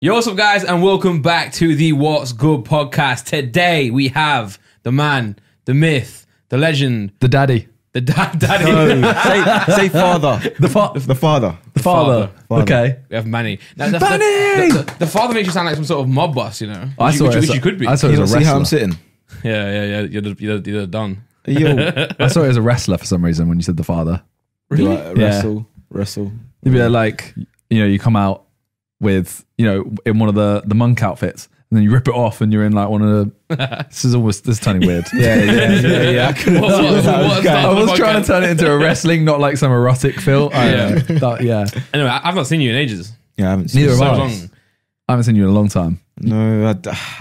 Yo, what's up, guys, and welcome back to the What's Good podcast. Today we have the man, the myth, the legend, The daddy. the da- daddy. say, say father. The, fa- The father. the father. Father. Okay. We have Manny. Now, the, Manny! The, the- the father makes you sound like some sort of mob boss, you know? I Which, saw you- which, it which as a- you could be. I saw it as don't a see how I'm sitting? yeah, yeah, yeah. You're the, you're the, you're the Don. Yo, I saw it as a wrestler for some reason when you said the father. do I Yeah. wrestle, wrestle. You'd be like, you know, you come out with, you know, in one of the the monk outfits, and then you rip it off, and you're in like one of the. this is almost this is turning weird. Yeah, yeah, yeah, yeah. I What- what- what- what- it's. I was trying to turn it into a wrestling, not like some erotic feel. I, Yeah. that- yeah. Anyway, I- I've not seen you in ages. Yeah, I haven't seen Neither it. have So I. long. I haven't seen you in a long time. No,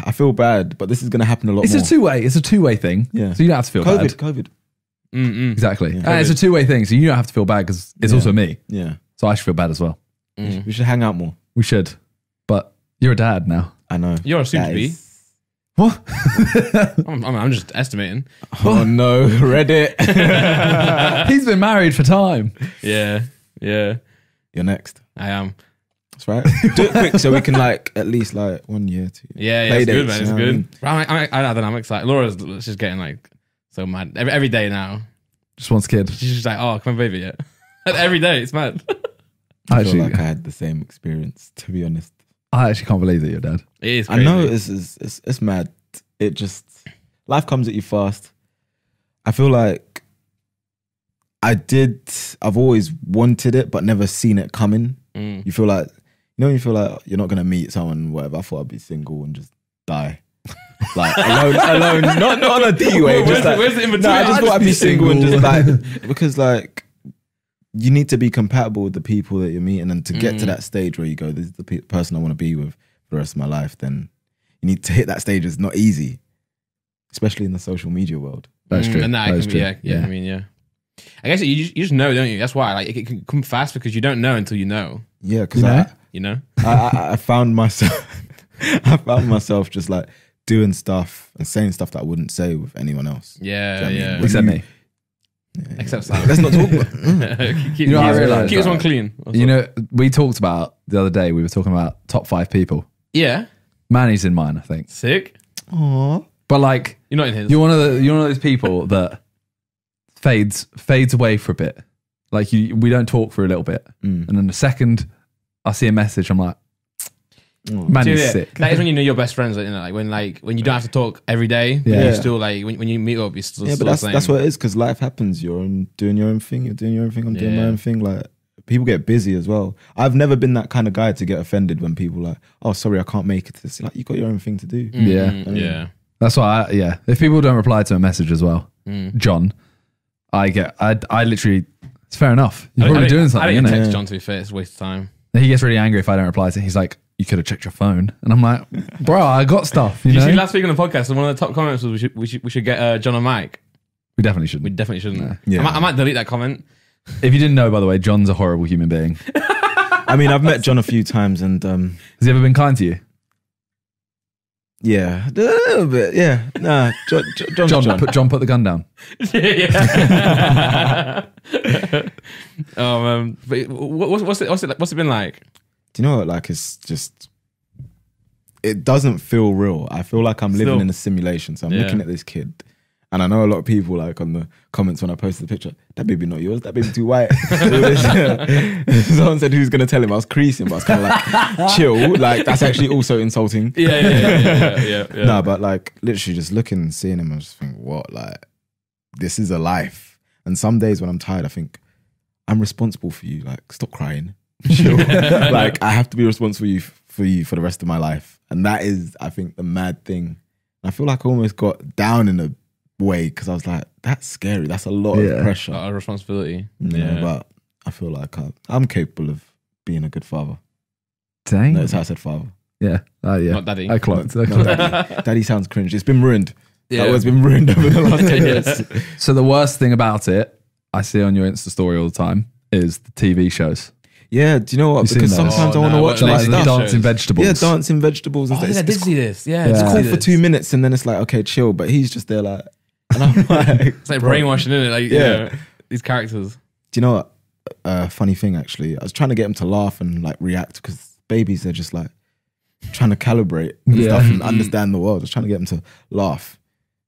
I feel bad, but this is going to happen a lot It's more. a two way. It's a two way thing. Yeah. So you don't have to feel COVID, bad. COVID. Mm-mm. Exactly. Yeah. And it's a two way thing. So you don't have to feel bad because it's Yeah. also me. Yeah, So I should feel bad as well. Mm. we should hang out more. We should. But you're a dad now. I know. You're a soon to be. What? I'm, I'm, I'm just estimating. Oh no, Reddit. He's been married for time. Yeah, yeah, You're next. I am. That's right. Do it quick so we can like at least like one year, two. Yeah, yeah, Play it's good, dates, man. It's you know I good. mean? I'm, I'm, I don't know. I'm excited. Laura's just getting like so mad every, every day now. Just wants kid. She's just like, oh, come on, baby, yet. every day, it's mad. I Actually, feel like I had the same experience. To be honest, I actually can't believe that you're dad. It is. I know it's, it's it's it's mad. It just life comes at you fast. I feel like I did. I've always wanted it, but never seen it coming. Mm. You feel like you know. You feel like you're not gonna meet someone. Whatever. I thought I'd be single and just die. Like alone, alone, not not on a D way. Where's Just the- like, where's the in no, I just I'd thought I'd be be single and just single. like because like you need to be compatible with the people that you're meeting, and to get to Mm. that stage where you go, this is the pe- person I want to be with for the rest of my life. Then you need to hit that stage. It's not easy, especially in the social media world. That's Mm, true. And that, That can be, true. yeah, yeah, I mean, yeah. I guess you just, you just know, don't you? That's why, like, it, it can come fast because you don't know until you know. Yeah, because You know? I, You know? I, I I found myself I found myself just like doing stuff and saying stuff that I wouldn't say with anyone else. Yeah, you know what I mean? yeah. When Except you- me. Yeah, Except yeah. Sam. Let's not talk about keep, You know what I keep- realised? Keep this one clean. You know, we talked about the other day, we were talking about top five people. Yeah. Manny's in mine, I think. Sick. Aww. But like, You're not in his. you're one of the you're one of those people that fades fades away for a bit. Like you, we don't talk for a little bit, Mm. and then the second I see a message, I'm like, Aw. Manny's Yeah, sick. That is when you know your best friends. Like, you know, like when like when you don't have to talk every day. but Yeah. You still like when, when you meet up, you're still, Yeah, but that's the same. that's what it is because life happens. You're on, doing your own thing. You're doing your own thing. I'm doing my own thing. Like people get busy as well. I've never been that kind of guy to get offended when people like, oh, sorry, I can't make it. It's like you got your own thing to do. Mm, Yeah. yeah. That's why, I, yeah. If people don't reply to a message as well, Mm. John, I get, I, I literally, it's fair enough. You're I- I probably don't- doing I something, don't even isn't it? text John to be fair. It's a waste of time. He gets really angry if I don't reply to. him. He's like, "You could have checked your phone," and I'm like, "Bro, I got stuff." You Did you know, see last week on the podcast? and One of the top comments was we should we should, we should get uh, John and Mike. we definitely shouldn't. We definitely shouldn't. No. Yeah. I, might, I might delete that comment. If you didn't know, by the way, John's a horrible human being. I mean, I've met John a few times and um, Has he ever been kind to you, yeah, a little bit. Yeah, nah, John, John, John? John. Put John, put the gun down. yeah. oh man, but what's what's it what's it what's it been like? Do you know what? Like, it's just. It doesn't feel real. I feel like I'm living Still. in a simulation. So I'm Yeah. looking at this kid, and I know a lot of people like on the comments when I posted the picture. That baby not yours. That baby too white. Someone said who's gonna tell him. I was creasing, but I was kind of like chill. Like that's actually also insulting. Yeah, yeah, yeah, yeah. yeah, yeah. No, but like literally just looking and seeing him, I just think, what? Like, this is a life. And some days when I'm tired, I think, I'm responsible for you. Like, stop crying. Chill. like, I have to be responsible for you, for you for the rest of my life. And that is, I think, the mad thing. I feel like I almost got down in a way because I was like, that's scary. That's a lot Yeah. of pressure. a responsibility. You know, Yeah. But I feel like I'm, I'm capable of being a good father. Dang. Notice how I said father. yeah. Uh, yeah. Not daddy. I clocked. I Not clocked. daddy. daddy sounds cringe. It's been ruined. Yeah. That word's been ruined over the last 10 years. So the worst thing about it, I see on your Insta story all the time, is the TV shows. Yeah, do you know what? You seen Because those? sometimes Oh, I want to no, watch what- that Like stuff. dancing shows. vegetables. Yeah, dancing vegetables and Oh, stuff. yeah, I It's, did it's, see this. Yeah, Yeah. it's It's cool see for this. two minutes and then it's like, okay, chill. But he's just there like, and I'm like, It's like brainwashing, isn't it? Like, Yeah. yeah, these characters. do you know what? A funny thing actually, I was trying to get him to laugh and like react because babies, they're just like, trying to calibrate and Yeah. stuff and mm-hmm. understand the world. Just trying to get him to laugh.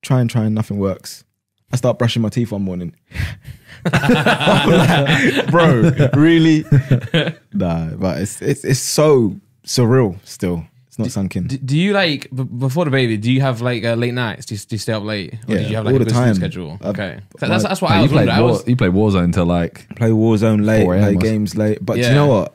Try and try and nothing works. I start brushing my teeth one morning. I'm like, Bro, really? Nah, but it's it's it's so surreal still. It's not sunk in. Do, do you like b- before the baby? Do you have like uh, late nights? Do you, do you stay up late, or Yeah, did you have like all a the good time. schedule? I've- Okay, my- that's that's what I was played wondering. I War, was, you played Warzone till like play Warzone late, play was- games late. But do Yeah. you know what?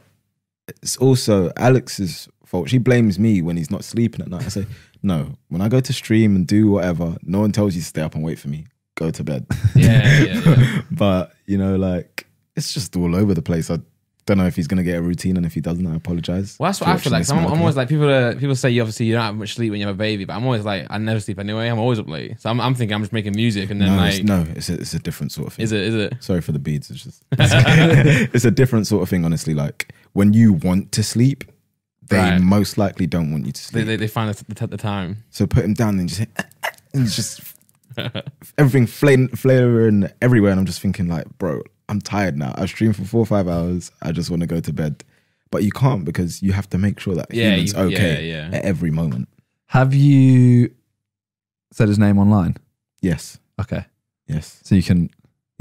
It's also Alex's fault. She blames me when he's not sleeping at night. I say, no, when I go to stream and do whatever, no one tells you to stay up and wait for me. Go to bed. yeah, yeah, yeah. but, you know, like, it's just all over the place. I don't know if he's going to get a routine, and if he doesn't, I apologize. Well, that's what I feel like. I'm, I'm always like people. Are, people say you obviously you don't have much sleep when you have a baby, but I'm always like I never sleep anyway. I'm always up late, so I'm, I'm thinking I'm just making music, and then no, like, it's, no, it's a, it's a different sort of thing. is it is it? Sorry for the beads. It's just it's a different sort of thing, honestly. Like when you want to sleep, they Right. most likely don't want you to sleep. they, they find the, the, the time. so put him down and just and it's just everything flaring, flaring everywhere, and I'm just thinking like, bro, I'm tired now. I've streamed for four or five hours. I just want to go to bed, but you can't because you have to make sure that Yeah, human's you- okay yeah, yeah. at every moment. Have you said his name online? Yes, Okay, yes, so you can.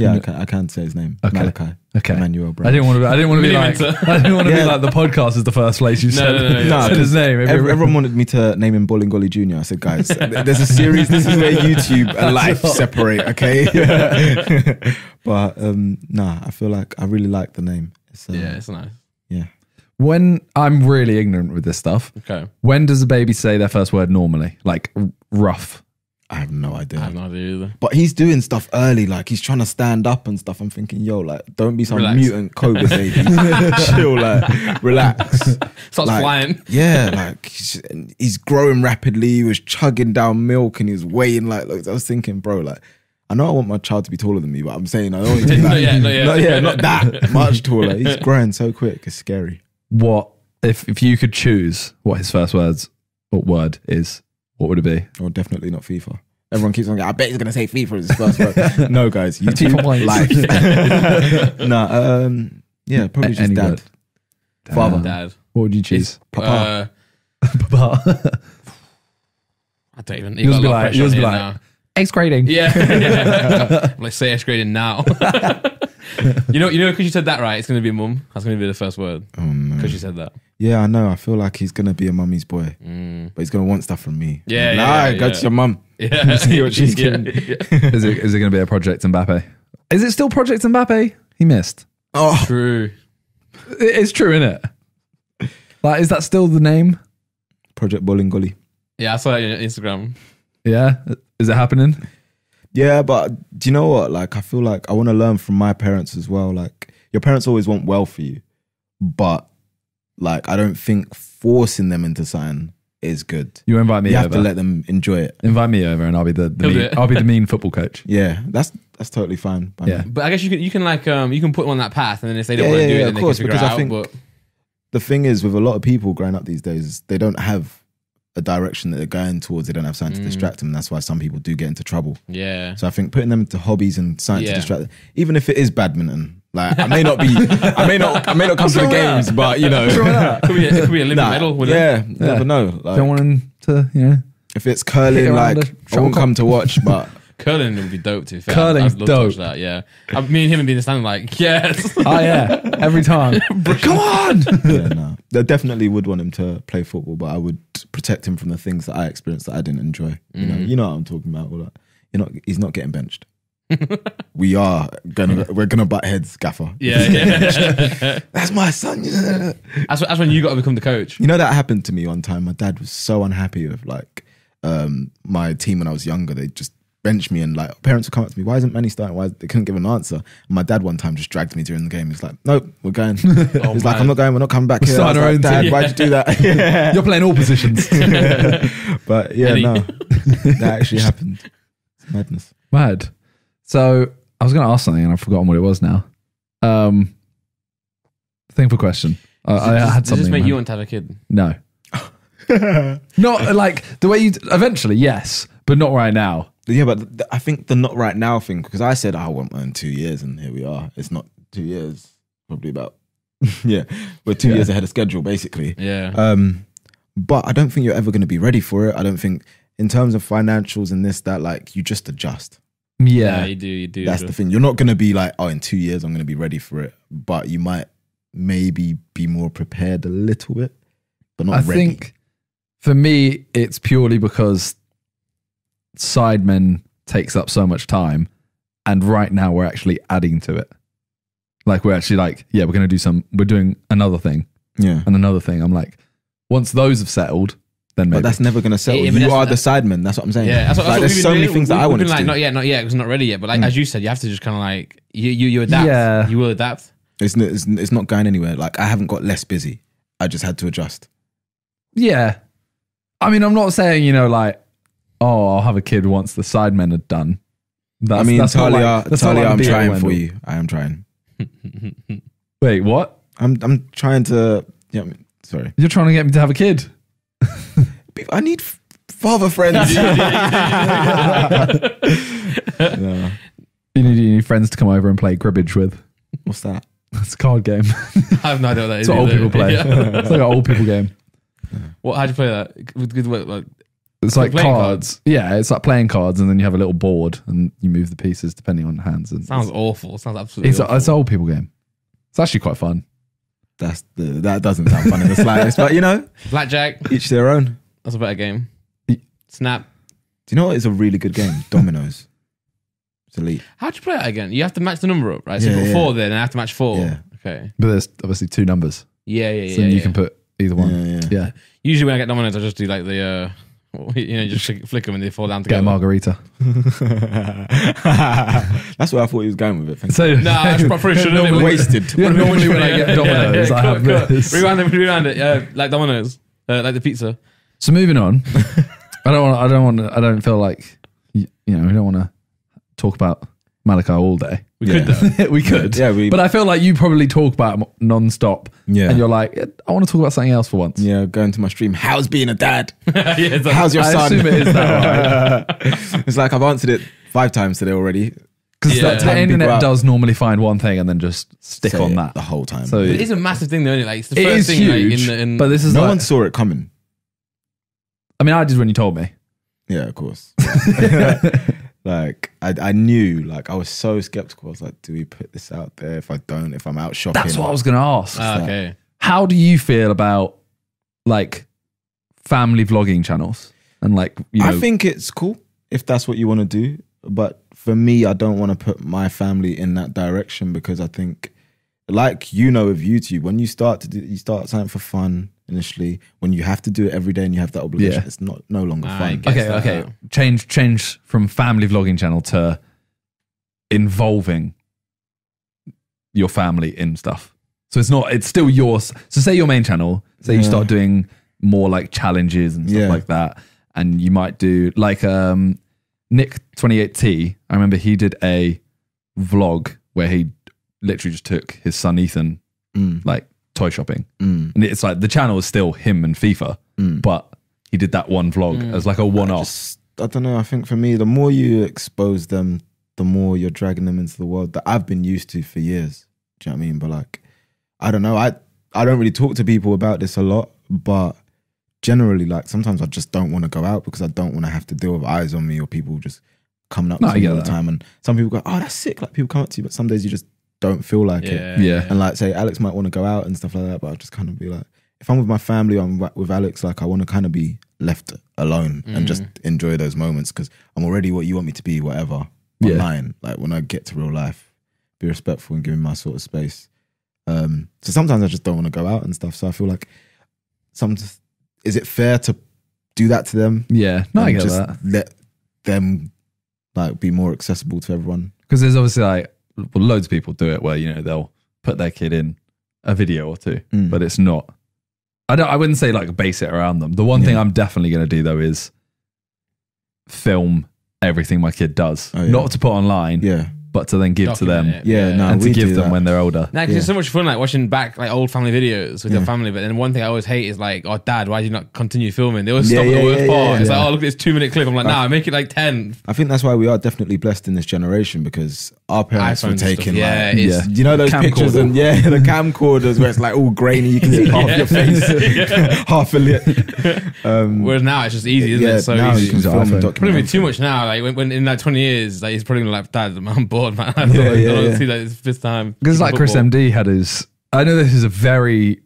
Yeah. I No. can, I can say his name. Okay. Malachi Okay, Emmanuel Brown. I didn't want to. Be, I didn't want to be like. I didn't want to be like the podcast is the first place you No, said, no, no, no. Said his name. Ev- Everyone wanted me to name him Bolingoli Jr. I said, guys, there's a series. This is where YouTube and life separate, okay? but um, nah, I feel like I really like the name. It's, uh, Yeah, it's nice. yeah. when I'm really ignorant with this stuff, Okay, when does a baby say their first word normally? Like r- rough. I have no idea. I have no idea either. But he's doing stuff early, like he's trying to stand up and stuff. I'm thinking, yo, like, don't be some Relax. mutant COVID baby. Chill, like, relax. Starts Like, flying. Yeah, like he's, he's growing rapidly. He was chugging down milk and he was weighing like. Look, I was thinking, bro, like I know I want my child to be taller than me, but I'm saying I don't want to be Not like, yet, not yet. not yet, not that much taller. He's growing so quick. It's scary. What if if you could choose what his first words or word is? What would it be? Oh, definitely not FIFA. Everyone keeps on. going, I bet he's gonna say FIFA as his first word. no, guys, FIFA YouTube points. life. no, um, yeah, probably A- just any dad, word. father, Dad. What would you choose? papa. Uh, Papa. I don't even. Yours You got a be lot like- pressure yours on be like- now. Eighth grading. Yeah. Let's say X grading now. you know, you know, because you said that right, it's going to be mum. That's going to be the first word oh no. because you said that. Yeah, I know. I feel like he's gonna be a mummy's boy, Mm. but he's gonna want stuff from me. Yeah, Like, yeah, yeah, go yeah. to your mum. Yeah. See what she's Yeah, getting. yeah. Is it is it going to be a Project Mbappe? Is it still Project Mbappe? He missed. Oh, True. It- It's true, isn't it? Like, is that still the name? Project Bolingoli. Yeah, I saw it on Instagram. Yeah. Is it happening? Yeah, but do you know what? Like, I feel like I want to learn from my parents as well. Like, your parents always want well for you, but like, I don't think forcing them into something is good. You invite me over. you have to let them enjoy it. invite me over, and I'll be the, the mean. I'll be the mean football coach. Yeah, that's that's totally fine. by me. Yeah. But I guess you can you can like um you can put them on that path, and then if they don't Yeah, want to yeah, do yeah, it, of then course, can figure because it I out. think- But The thing is, with a lot of people growing up these days, they don't have a direction that they're going towards. They don't have something to Mm. distract them. That's why some people do get into trouble. yeah, So I think putting them into hobbies and something Yeah. to distract them, even if it is badminton. Like I may not be, I may not, I may not come to the games, but you know, it could be a, it could be a Olympic Nah, medal. wouldn't it? yeah, you never know. Like, don't want him to, you know. if it's curling, like the I won't come to watch, but curling would be dope too. Fair. Curling's I'd love dope. To that, yeah. I, me and him would be in the stand like, yes. Oh yeah, every time. Come on. yeah, no, they definitely would want him to play football, but I would protect him from the things that I experienced that I didn't enjoy. You know, you know what I'm talking about. All that. You're not, he's not getting benched. we are gonna, we're gonna butt heads, Gaffer. yeah, yeah. That's my son. that's, that's when you got to become the coach. You know that happened to me one time. My dad was so unhappy with like um, my team when I was younger. They just benched me and like parents would come up to me, why isn't Manny starting? Why they couldn't give an answer? And my dad one time just dragged me during the game. He's like, nope, we're going. He's like, Oh. I'm not going. We're not coming back here. I was starting our like, own dad, team." why'd you do that? Yeah. You're playing all positions. but yeah, Any- no, that actually happened. It's madness. Mad. So I was going to ask something and I've forgotten what it was now. Um, thing for question. I, I Does- had Does something. this make man. you want to have a kid? no, not like the way you. Eventually, yes, but not right now. Yeah, but th- I think the not right now thing because I said I want one in two years, and here we are. It's not two years, probably about. yeah, we're two Yeah. years ahead of schedule, basically. Yeah. Um, but I don't think you're ever going to be ready for it. I don't think in terms of financials and this that like you just adjust. Yeah, Yeah. you do. You do. That's the thing. You're not going to be like, oh, in two years I'm going to be ready for it, but you might maybe be more prepared a little bit, but not ready. I ready. think for me, it's purely because Sidemen takes up so much time, and right now we're actually adding to it. Like we're actually like, yeah, we're going to do some. We're doing another thing yeah. and another thing. I'm like, once those have settled, then maybe. But that's never going to settle. Yeah, but you that's- are the Sidemen. That's what I'm saying. Yeah, that's what, like, that's what there's we've so been many doing. things that We- I we've wanted been to like, do. not yet, not yet, because it's not ready yet. But like Mm. as you said, you have to just kind of like you, you, you adapt. Yeah. you will adapt. It's, n- it's, n- it's not going anywhere. Like I haven't got less busy. I just had to adjust. yeah. I mean, I'm not saying you know like, oh, I'll have a kid once the Sidemen are done. That's, I mean, that's not Talia, like- that's Talia, I'm be all trying for you. I am trying. Wait, what? I'm I'm trying to. Yeah, I mean, sorry. You're trying to get me to have a kid? I need father friends. Yeah. You need, you need friends to come over and play cribbage with. What's that? It's a card game. I have no idea what that is. It's what old people play. Yeah. it's like an old people game. What? How do you play that? With good work, like It's like playing cards. Yeah, it's like playing cards, and then you have a little board, and you move the pieces depending on hands. And sounds awful. Sounds absolutely. it's, awful. a, it's an old people game. It's actually quite fun. That's the that doesn't sound fun in the slightest. But you know, Blackjack. each their own. That's a better game. Snap. Do you know what is a really good game? Dominoes. It's elite. How do you play that again? You have to match the number up, right? So Yeah, you put yeah. four there, and I have to match four. Yeah. Okay. But there's obviously two numbers, Yeah, yeah, yeah. so you yeah. can put either one. Yeah, yeah. Yeah, Usually when I get dominoes, I just do like the, uh, you know, just flick, flick them and they fall down get a margarita. That's where I thought he was going with it. So No, I should- probably should have. Normally- Wasted. Yeah, normally when I get Domino's, I have this. Rewind it, rewind it. Yeah, like Domino's, uh, like the pizza. So moving on, I don't want. I don't want. I don't feel like you, you know. We don't want to talk about Malachi all day. We Yeah. could though. we could, Yeah, we- But I feel like you probably talk about it non-stop, Yeah. and you're like, I want to talk about something else for once. Yeah, going to my stream. How's being a dad? yeah, it's like- How's your I son? assume it is that, right? it's like I've answered it five times today already. Because Yeah. the, the Time people internet out. does normally find one thing and then just stick Say on it that. the whole time. So it is a massive thing, though. Isn't it? Like it's the it first is thing. huge. Like, in the, in, but this is no like, one saw it coming. I mean, I did when you told me. Yeah, of course. Like I, I knew, like I was so skeptical. I was like, do we put this out there? If I don't, if I'm out shopping, That's what I was going to ask. Ah, okay. How do you feel about like family vlogging channels and like you know? I think it's cool if that's what you want to do. But for me, I don't want to put my family in that direction because I think, like you know, with YouTube, when you start to do, you start something for fun initially. When you have to do it every day and you have that obligation, Yeah. it's not no longer I fun. okay, that okay. out. Change change from family vlogging channel to involving your family in stuff. So it's not. It's still yours. So say your main channel. Say you start doing more like challenges and stuff Yeah. like that, and you might do like um Nick twenty eight T. I remember he did a vlog where he literally just took his son Ethan Mm, like toy shopping, mm, and it's like the channel is still him and FIFA, mm. but he did that one vlog Mm. as like a one off. Just- I don't know. I think for me, the more you expose them, the more you're dragging them into the world that I've been used to for years. Do you know what I mean? But like, I don't know. I I don't really talk to people about this a lot, but generally, like sometimes I just don't want to go out because I don't want to have to deal with eyes on me or people just coming up No, to me all the time. And some people go, "Oh, that's sick!" Like people come up to you, but some days you just don't feel like it. Yeah, Yeah. And like, say Alex might want to go out and stuff like that, but I'll just kind of be like, if I'm with my family, I'm with Alex. Like, I want to kind of be left alone and just enjoy those moments because I'm already what you want me to be, whatever. Yeah. Online, like when I get to real life, be respectful and give me my sort of space. Um, so sometimes I just don't want to go out and stuff. So I feel like some is it fair to do that to them? Yeah, no, I get just that let them like be more accessible to everyone. because there's obviously like well, loads of people do it where you know they'll put their kid in a video or two, Mm. but it's not. I don't. I wouldn't say like base it around them. The one thing I'm definitely going to do though is film everything my kid does, Oh, yeah. not to put online, Yeah, but to then give to them Document it. Yeah, Yeah. no, and to we give them that. when they're older. Now, Nah, 'cause it's so much fun, like watching back like old family videos with your family. But then one thing I always hate is like, "Oh, Dad, why did you not continue filming?" They always Yeah, stop at yeah, the worst yeah, part. yeah, it's yeah. like, "Oh, look at this two minute clip." I'm like, "Nah, make it like 10. I think that's why we are definitely blessed in this generation because our parents iPhones were and stuff. taking Yeah, like, it's- you know those Camcorder. pictures and yeah, the camcorders where it's like all grainy, you can see half your face, half a lip. Um, Whereas now it's just easy, isn't yeah, it? So now easy. you can Use your film and iPhone. document. Probably too much now. Like when, when in like 20 years, like he's probably gonna be like, Dad, I'm bored, man. I don't, Yeah, I yeah, don't yeah. see that it's this time. Because like Chris Football. MD had his, I know this is a very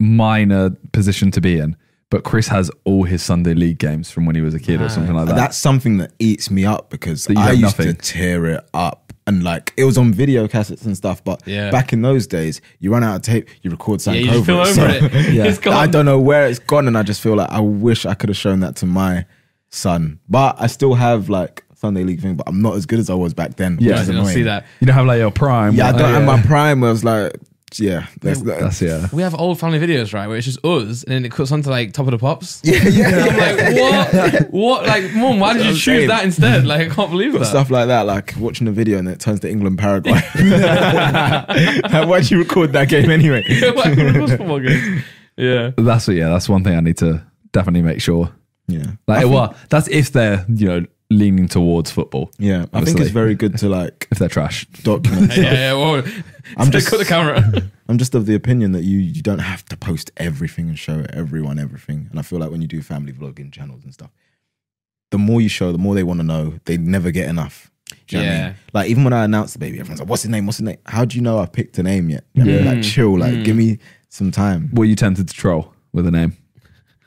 minor position to be in, but Chris has all his Sunday league games from when he was a kid or something like that. That's something that eats me up because I used nothing. to tear it up. And like it was on video cassettes and stuff, but Yeah. back in those days, you run out of tape, you record Yeah, something you just film over, over it. it. Yeah. It's gone. I don't know where it's gone, and I just feel like I wish I could have shown that to my son. But I still have like Sunday league thing, but I'm not as good as I was back then. Yeah, which is I don't see that. you don't have like your prime. Yeah, I don't oh, have my prime. I was like, yeah, that's, That's yeah. We have old family videos, right, where it's just us, and then it cuts onto like Top of the Pops. yeah, yeah, I'm like, what? What? Like, mom, why did you That's what I'm choose saying. that instead? Like, I can't believe that. stuff like that, like watching a video and it turns to England Paraguay. Why'd you record that game anyway? Why would it was football games? Yeah. That's what. Yeah, that's one thing I need to definitely make sure. Yeah, Like, I think- well, that's if they're you know leaning towards football. yeah. I think it's very good to like If they're trash, document. Yeah, yeah. Well, I'm I'm just- just cut the camera. I'm just of the opinion that you you don't have to post everything and show everyone everything. And I feel like when you do family vlogging channels and stuff, the more you show, the more they want to know. They never get enough. Do you know what I Yeah. mean? Like even when I announced the baby, everyone's like, "What's his name? What's his name? How do you know I picked a name yet?" You know what I mean? Like mm. chill, like give mm. me some time. were you tempted to troll with a name?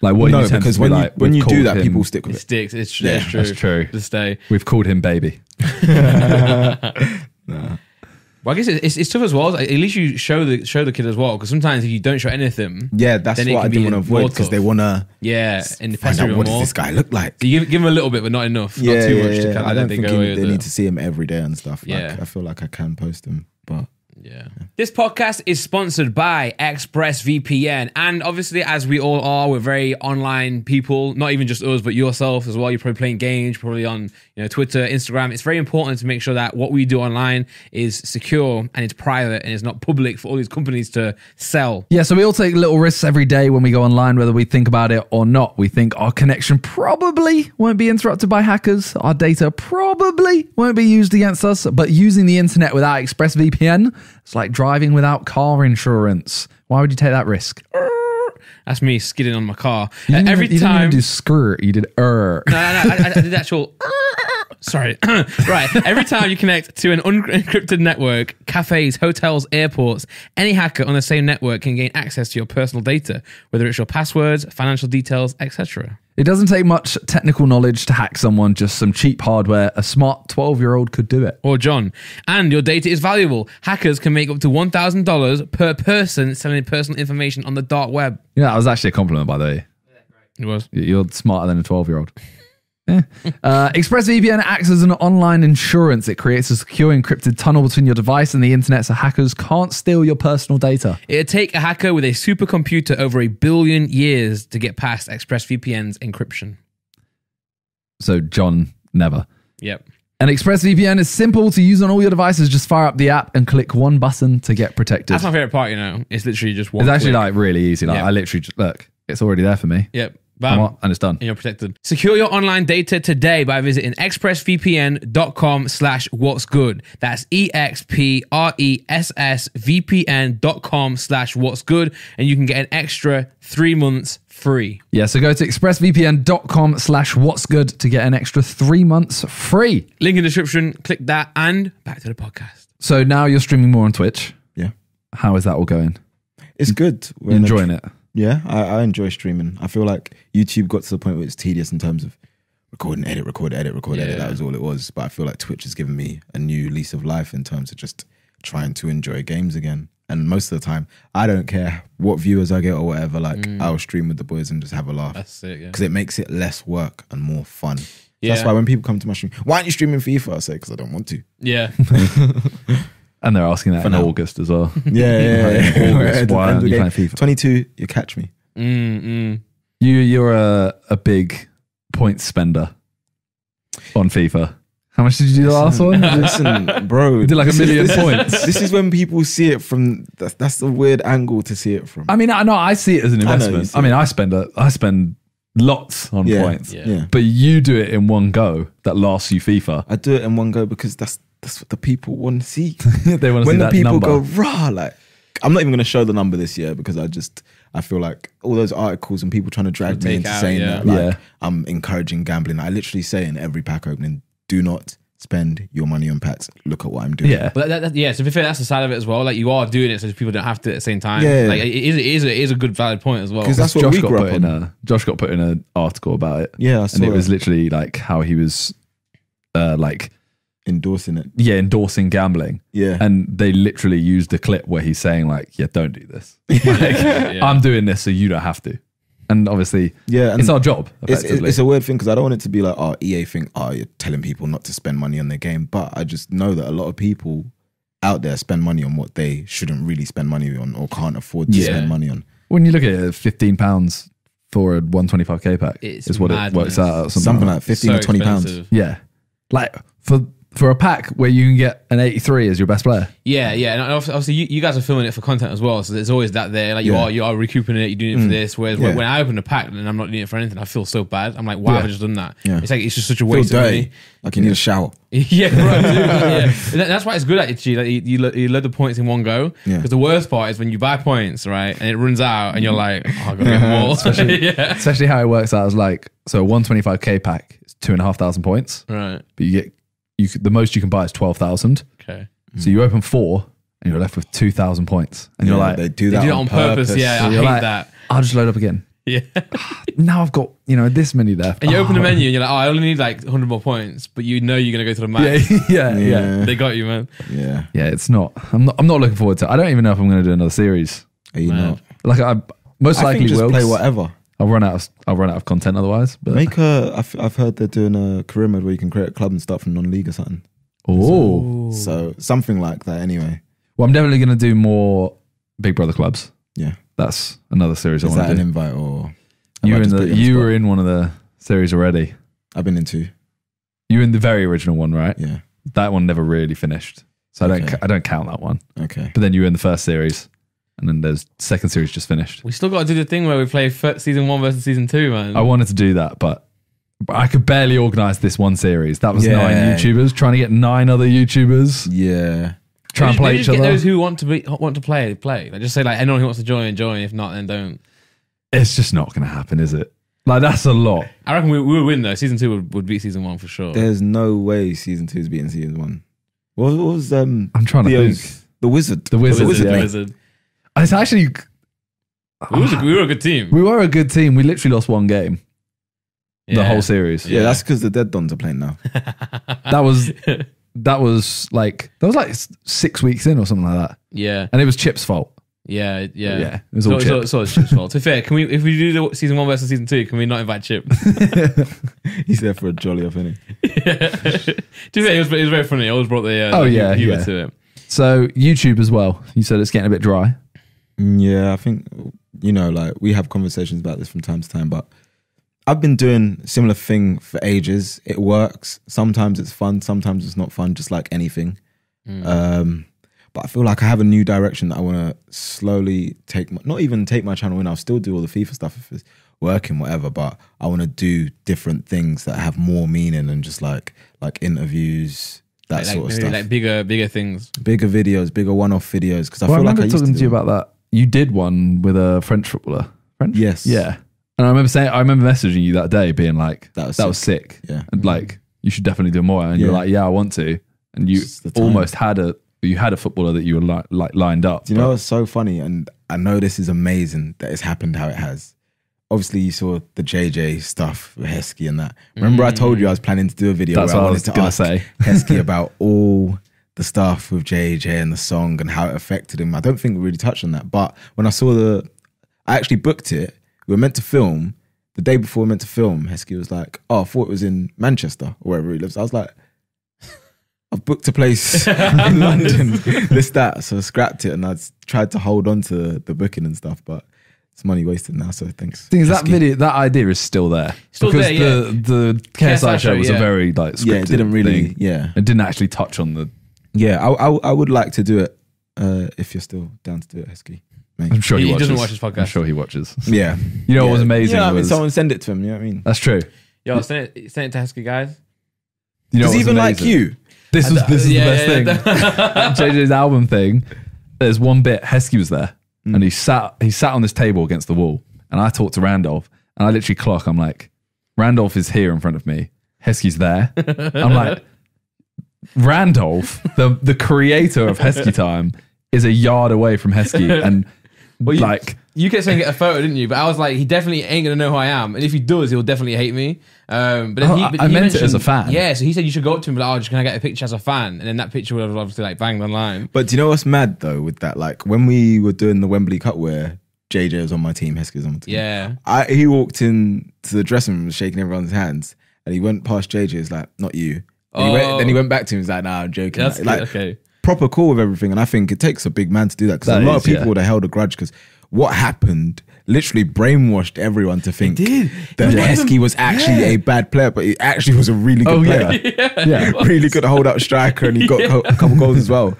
Like, what no, you tempted because to be when you like, when you do that, him- people stick with It it. sticks. It's, Yeah, it's true. that's true. Just stay. We've called him baby. Well, I guess it's, it's tough as well. At least you show the show the kid as well, because sometimes if you don't show anything, Yeah, that's Then what I can didn't want to avoid because they want to yeah, and find pester out him what does this guy look like. So you give, give him a little bit, but not enough. yeah, not too yeah, much to yeah. kind of I don't think go they need to see him every day and stuff. Like, Yeah. I feel like I can post him, but Yeah. This podcast is sponsored by ExpressVPN. And obviously, as we all are, we're very online people, not even just us, but yourself as well. You're probably playing games, probably on you know Twitter, Instagram. It's very important to make sure that what we do online is secure and it's private and it's not public for all these companies to sell. Yeah, so we all take little risks every day when we go online, whether we think about it or not. We think our connection probably won't be interrupted by hackers. Our data probably won't be used against us. But using the internet without ExpressVPN, it's like driving without car insurance. Why would you take that risk? That's me skidding on my car. You Uh, didn't every even, you didn't even do skirt, you did er. No, no, no. I, I did actual. Sorry. right. Every time you connect to an unencrypted network, cafes, hotels, airports, any hacker on the same network can gain access to your personal data, whether it's your passwords, financial details, etc. It doesn't take much technical knowledge to hack someone, just some cheap hardware. A smart 12 year old could do it. Or John. And your data is valuable. Hackers can make up to $1,000 per person selling personal information on the dark web. Yeah, that was actually a compliment, by the way. It was. You're smarter than a 12 year old. Uh, ExpressVPN acts as an online insurance. It creates a secure encrypted tunnel between your device and the internet so hackers can't steal your personal data. It'd take a hacker with a supercomputer over a billion years to get past ExpressVPN's encryption. So, John, never. Yep. And ExpressVPN is simple to use on all your devices. Just fire up the app and click one button to get protected. That's my favorite part, you know. It's literally just one. It's actually click. like really easy. Like Yeah. I literally just look, it's already there for me. Yep. Come Bam. on, and it's done. and you're protected. Secure your online data today by visiting expressvpn.com slash what's good. That's E E-X-P-R-E-S-S-V-P-N dot com slash what's good. And you can get an extra three months free. Yeah, so go to expressvpn.com slash what's good to get an extra three months free. Link in the description. Click that and back to the podcast. So now you're streaming more on Twitch. yeah, How is that all going? it's good. We're You in enjoying it? Yeah, I, I enjoy streaming. I feel like YouTube got to the point where it's tedious in terms of record and edit, record, edit, record, edit. That was all it was. But I feel like Twitch has given me a new lease of life in terms of just trying to enjoy games again. And most of the time, I don't care what viewers I get or whatever. Like mm. I'll stream with the boys and just have a laugh That's it, yeah. because it makes it less work and more fun. So That's why when people come to my stream, why aren't you streaming FIFA? I say because I don't want to. Yeah. And they're asking that in now. August as well. Yeah, yeah, yeah. August, At the why end aren't the you game, playing FIFA? Twenty-two, you catch me. Mm, mm. You you're a, a big point spender on FIFA. How How much did you do the last one? Listen, bro. did like a this is- million this is- points. This is when people see it from. That's, that's the weird angle to see it from. I mean, I know I see it as an know you investment. see I, mean, it. I spend a, I spend lots on yeah, points, Yeah. yeah. but you do it in one go. That lasts you FIFA. I do it in one go because that's that's what the people want to see. they want to see when the people number. go rah, like I'm not even going to show the number this year because I just I feel like all those articles and people trying to drag me into out, saying yeah. that like Yeah. I'm encouraging gambling. I literally say in every pack opening, do not spend your money on packs. Look at what I'm doing. yeah, But that, that, yeah, so if be fair, that's the side of it as well. Like you are doing it so people don't have to at the same time. Yeah. like it is, it is, a, it is a good valid point as well. because that's what Josh we got grew put up in a Josh got put in an article about it. yeah, I saw and it was literally like how he was, uh, like endorsing it. yeah, endorsing gambling, Yeah, and they literally used a clip where he's saying like, yeah, don't do this. Like, Yeah. I'm doing this so you don't have to. And obviously, yeah, and it's our job. it's, it's a weird thing because I don't want it to be like, oh, EA think, oh, you're telling people not to spend money on their game. But I just know that a lot of people out there spend money on what they shouldn't really spend money on or can't afford to Yeah. spend money on. when you look at it, fifteen pounds for a one twenty five k pack It's is what it works out. Something, Something like like 15 So or 20 pounds. yeah, like for for a pack where you can get an eighty three as your best player. Yeah, yeah, and obviously, you, you guys are filming it for content as well, so there's always that there. Like you Yeah. are, you are recouping it. You're doing it for mm. this. Whereas when, Yeah. when I open a pack and I'm not doing it for anything, I feel so bad. I'm like, why have I just done that? Yeah. It's like it's just such a waste of dirty. money. Like you need a shower. yeah, dude, yeah. That's why it's good at it. Like you, you, lo- you load the points in one go. Yeah. Because the worst part is when you buy points, right, and it runs out, and you're like, oh, I gotta get more. yeah. Especially how it works out is like so a one twenty five k pack is two and a half thousand points, Right. but you get you could, the most you can buy is twelve thousand. Okay. So you open four and you're left with two thousand points, and you're like, they do They that do it on, on purpose. Yeah, So I hate like, that. I'll just load up again. Yeah. Now I've got you know this many left, And you open the Oh. menu and you're like, oh, I only need like 100 more points, but you know you're gonna go to the max. Yeah, yeah, yeah. Yeah. They got you, man. Yeah. Yeah, it's not. I'm not. I'm not looking forward to. it. I don't even know if I'm going to do another series. Are you Man. not? Like I most I likely think just will. play whatever. I'll run out. Of, I'll run out of content otherwise. But Make a. I've, I've heard they're doing a career mode where you can create a club and start from non-league or something. oh, So something like that. Anyway. well, I'm definitely going to do more Big Brother clubs. Yeah. That's another series Is I that want an to do. invite or? You were in the. you were in one of the series already. I've been in two. You were in the very original one, right? Yeah. That one never really finished, so I don't. I don't count that one. Okay. But then you were in the first series, and then there's second series just finished. We still got to do the thing where we play fir- season one versus season two, man. I wanted to do that, but. but I could barely organize this one series. That was Yeah. nine YouTubers trying to get nine other YouTubers Yeah. try and play each other. Those who want to be want to play, play. Like just say like anyone who wants to join, join. If not, then don't. It's just not going to happen, is it? Like that's a lot. I reckon we, we would win though. Season two would, would beat season one for sure. There's no way season two is beating season one. What, what was um I'm trying to Theo's- think. the wizard? The Wizard, yeah. mate. Wizard. It's actually We, was a, we were a good team. we were a good team. We literally lost one game the Yeah. whole series. Yeah, that's because the dead dons are playing now. That was that was like that was like s- six weeks in or something like that, Yeah, and it was Chip's fault. yeah, yeah. Yeah, it was so, all so, Chip. so it's Chip's fault. To be fair, can we if we do the season one versus season two, can we not invite Chip? He's there for a jolly off, isn't he? to be fair, it was, it was very funny. I always brought the uh, Oh, the yeah, humor yeah. to it. So YouTube as well. You said it's getting a bit dry. Mm, Yeah, I think you know, like we have conversations about this from time to time, but I've been doing similar thing for ages. It works. Sometimes it's fun, sometimes it's not fun, just like anything. Um, but I feel like I have a new direction that I want to slowly take. My, not even take my channel in. I'll still do all the FIFA stuff if it's working, whatever. But I want to do different things that have more meaning and just like like interviews, that Like, sort of stuff. like bigger, bigger things. bigger videos, bigger one-off videos. Because I well, I feel like remember I used talking to, to, you about that. You did one with a French footballer. French. Yes. Yeah. And I remember saying, I remember messaging you that day, being like, That was that was sick. Yeah. and mm-hmm. like you should definitely do more. And you're Yeah. like, yeah, I want to. And you It's the time. almost had a you had a footballer that you were like, like lined up. Do you know what's so funny? And I know this is amazing that it's happened how it has. Obviously, you saw the JJ stuff with Heskey and that. Remember, I told you I mm. was planning to do a video That's where I what I wanted was to gonna ask say. Heskey about all the stuff with JJ and the song and how it affected him. I don't think we really touched on that. But when I saw the, I actually booked it. We were meant to film the day before we were meant to film. Heskey was like, "Oh, I thought it was in Manchester or wherever he lives." I was like. I've booked a place in London. this that, so I scrapped it, and I tried to hold on to the booking and stuff. But it's money wasted now. So thanks. thing is that video, that idea is still there. Still because there, the the KSI, show was yeah. a very like scripted Yeah, it didn't really. thing. Yeah, It didn't actually touch on the. Yeah. I, I I would like to do it uh, if you're still down to do it, Heskey. mate. I'm sure he, He watches. doesn't watch his podcast. I'm sure he watches. Yeah, You know what was amazing Yeah, I mean, someone send it to him. You know what I mean? that's true. Yo, send it, send it to Heskey, guys. You know Because what was even like you, This was this is Yeah, the best yeah, thing. JJ's album thing. There's one bit. Heskey was there, Mm. and he sat he sat on this table against the wall, and I talked to Randolph, and I literally clock. I'm like, Randolph is here in front of me. Heskey's there. I'm like, Randolph, the the creator of Heskey Time, is a yard away from Heskey, and you- like. You kept saying get a photo, didn't you? But I was like, he definitely ain't gonna know who I am, and if he does, he'll definitely hate me. Um, but then Oh, he, I- but I he meant it as a fan. Yeah, so he said you should go up to him, and be like, oh, just can I get a picture as a fan? And then that picture would have obviously like banged online. but do you know what's mad though with that? Like when we were doing the Wembley Cup, where JJ was on my team, Heskey was on my team. Yeah, I, he walked in to the dressing room, shaking everyone's hands, and he went past JJ. He's like, "Not you." Then, he, went, Oh. then he oh. went back to him. He's like, "Nah, I'm joking." that's like, okay. proper cool with everything. And I think it takes a big man to do that because a lot is, of people yeah. would have held a grudge because what happened literally brainwashed everyone to think that Yeah. Heskey was actually a bad player, but he actually was a really good Oh, player. yeah. Yeah. really good hold up striker, and he got a couple goals as well.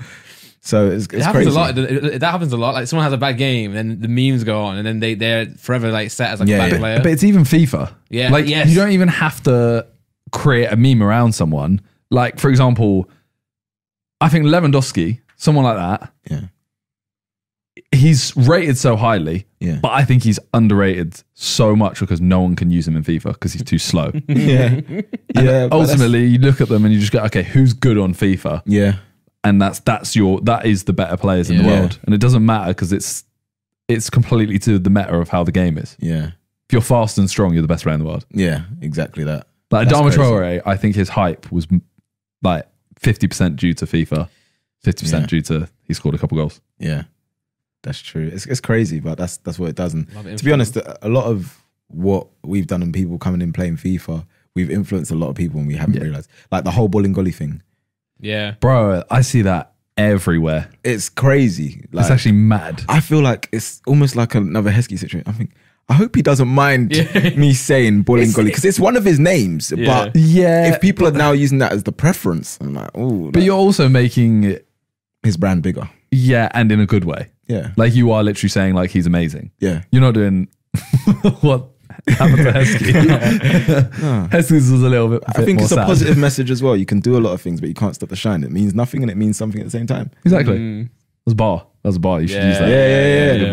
So it's, It it's happens crazy. a lot. It- it- That happens a lot. Like someone has a bad game, and then the memes go on, and then they they're forever like set as like Yeah, a bad yeah. player. But it's even FIFA. Yeah, Like yes. you don't even have to create a meme around someone. Like for example, I think Lewandowski, someone like that, Yeah, he's rated so highly, yeah, but I think he's underrated so much because no one can use him in FIFA because he's too slow. yeah, yeah. Ultimately, you look at them and you just go, okay, who's good on FIFA? yeah, And that's that's your that is the better players in the world, and it doesn't matter because it's it's completely to the meta of how the game is. yeah, If you're fast and strong, you're the best player in the world. yeah. Exactly that. Like That's Adama. Traore, I think his hype was like fifty percent due to FIFA, fifty percent Yeah. due to he scored a couple goals. Yeah, that's true. It's it's crazy, but that's that's what it does. And Love to be honest, a a lot of what we've done and people coming in playing FIFA, we've influenced a lot of people and we haven't Yeah. realized. Like the whole Bolingoli thing, yeah, Bro, I see that everywhere. it's crazy. Like, it's actually mad. I feel like it's almost like another Heskey situation. I think I hope he doesn't mind Yeah. me saying Bolingoli because it's one of his names. Yeah. But Yeah, if people are now using that as the preference, I'm like, oh, but you're also making his brand bigger. yeah, and in a good way. Yeah, Like you are literally saying like he's amazing. yeah. You're not doing what happened to Heskey. Heskey's was a little bit. I bit think more it's a positive message as well. You can do a lot of things, but you can't stop the shine. It means nothing and it means something at the same time. Exactly. Mm. That was a bar. That was a bar. You should Yeah. use that. Yeah, yeah, yeah, Good yeah.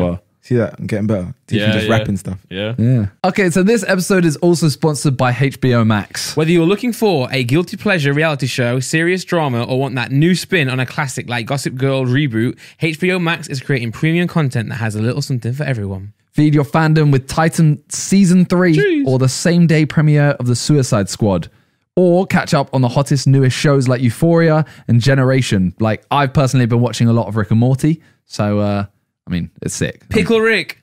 Bar. See that? I'm getting better. Teaching Yeah, just yeah. rapping stuff. yeah. Yeah. Okay, so this episode is also sponsored by HBO Max. Whether you're looking for a guilty pleasure reality show, serious drama, or want that new spin on a classic like Gossip Girl reboot, HBO Max is creating premium content that has a little something for everyone. Feed your fandom with Titan Season 3 Jeez. or the same day premiere of The Suicide Squad. Or catch up on the hottest, newest shows like Euphoria and Generation. Like, I've personally been watching a lot of Rick and Morty. So, uh, I mean, it's sick. Pickle Rick.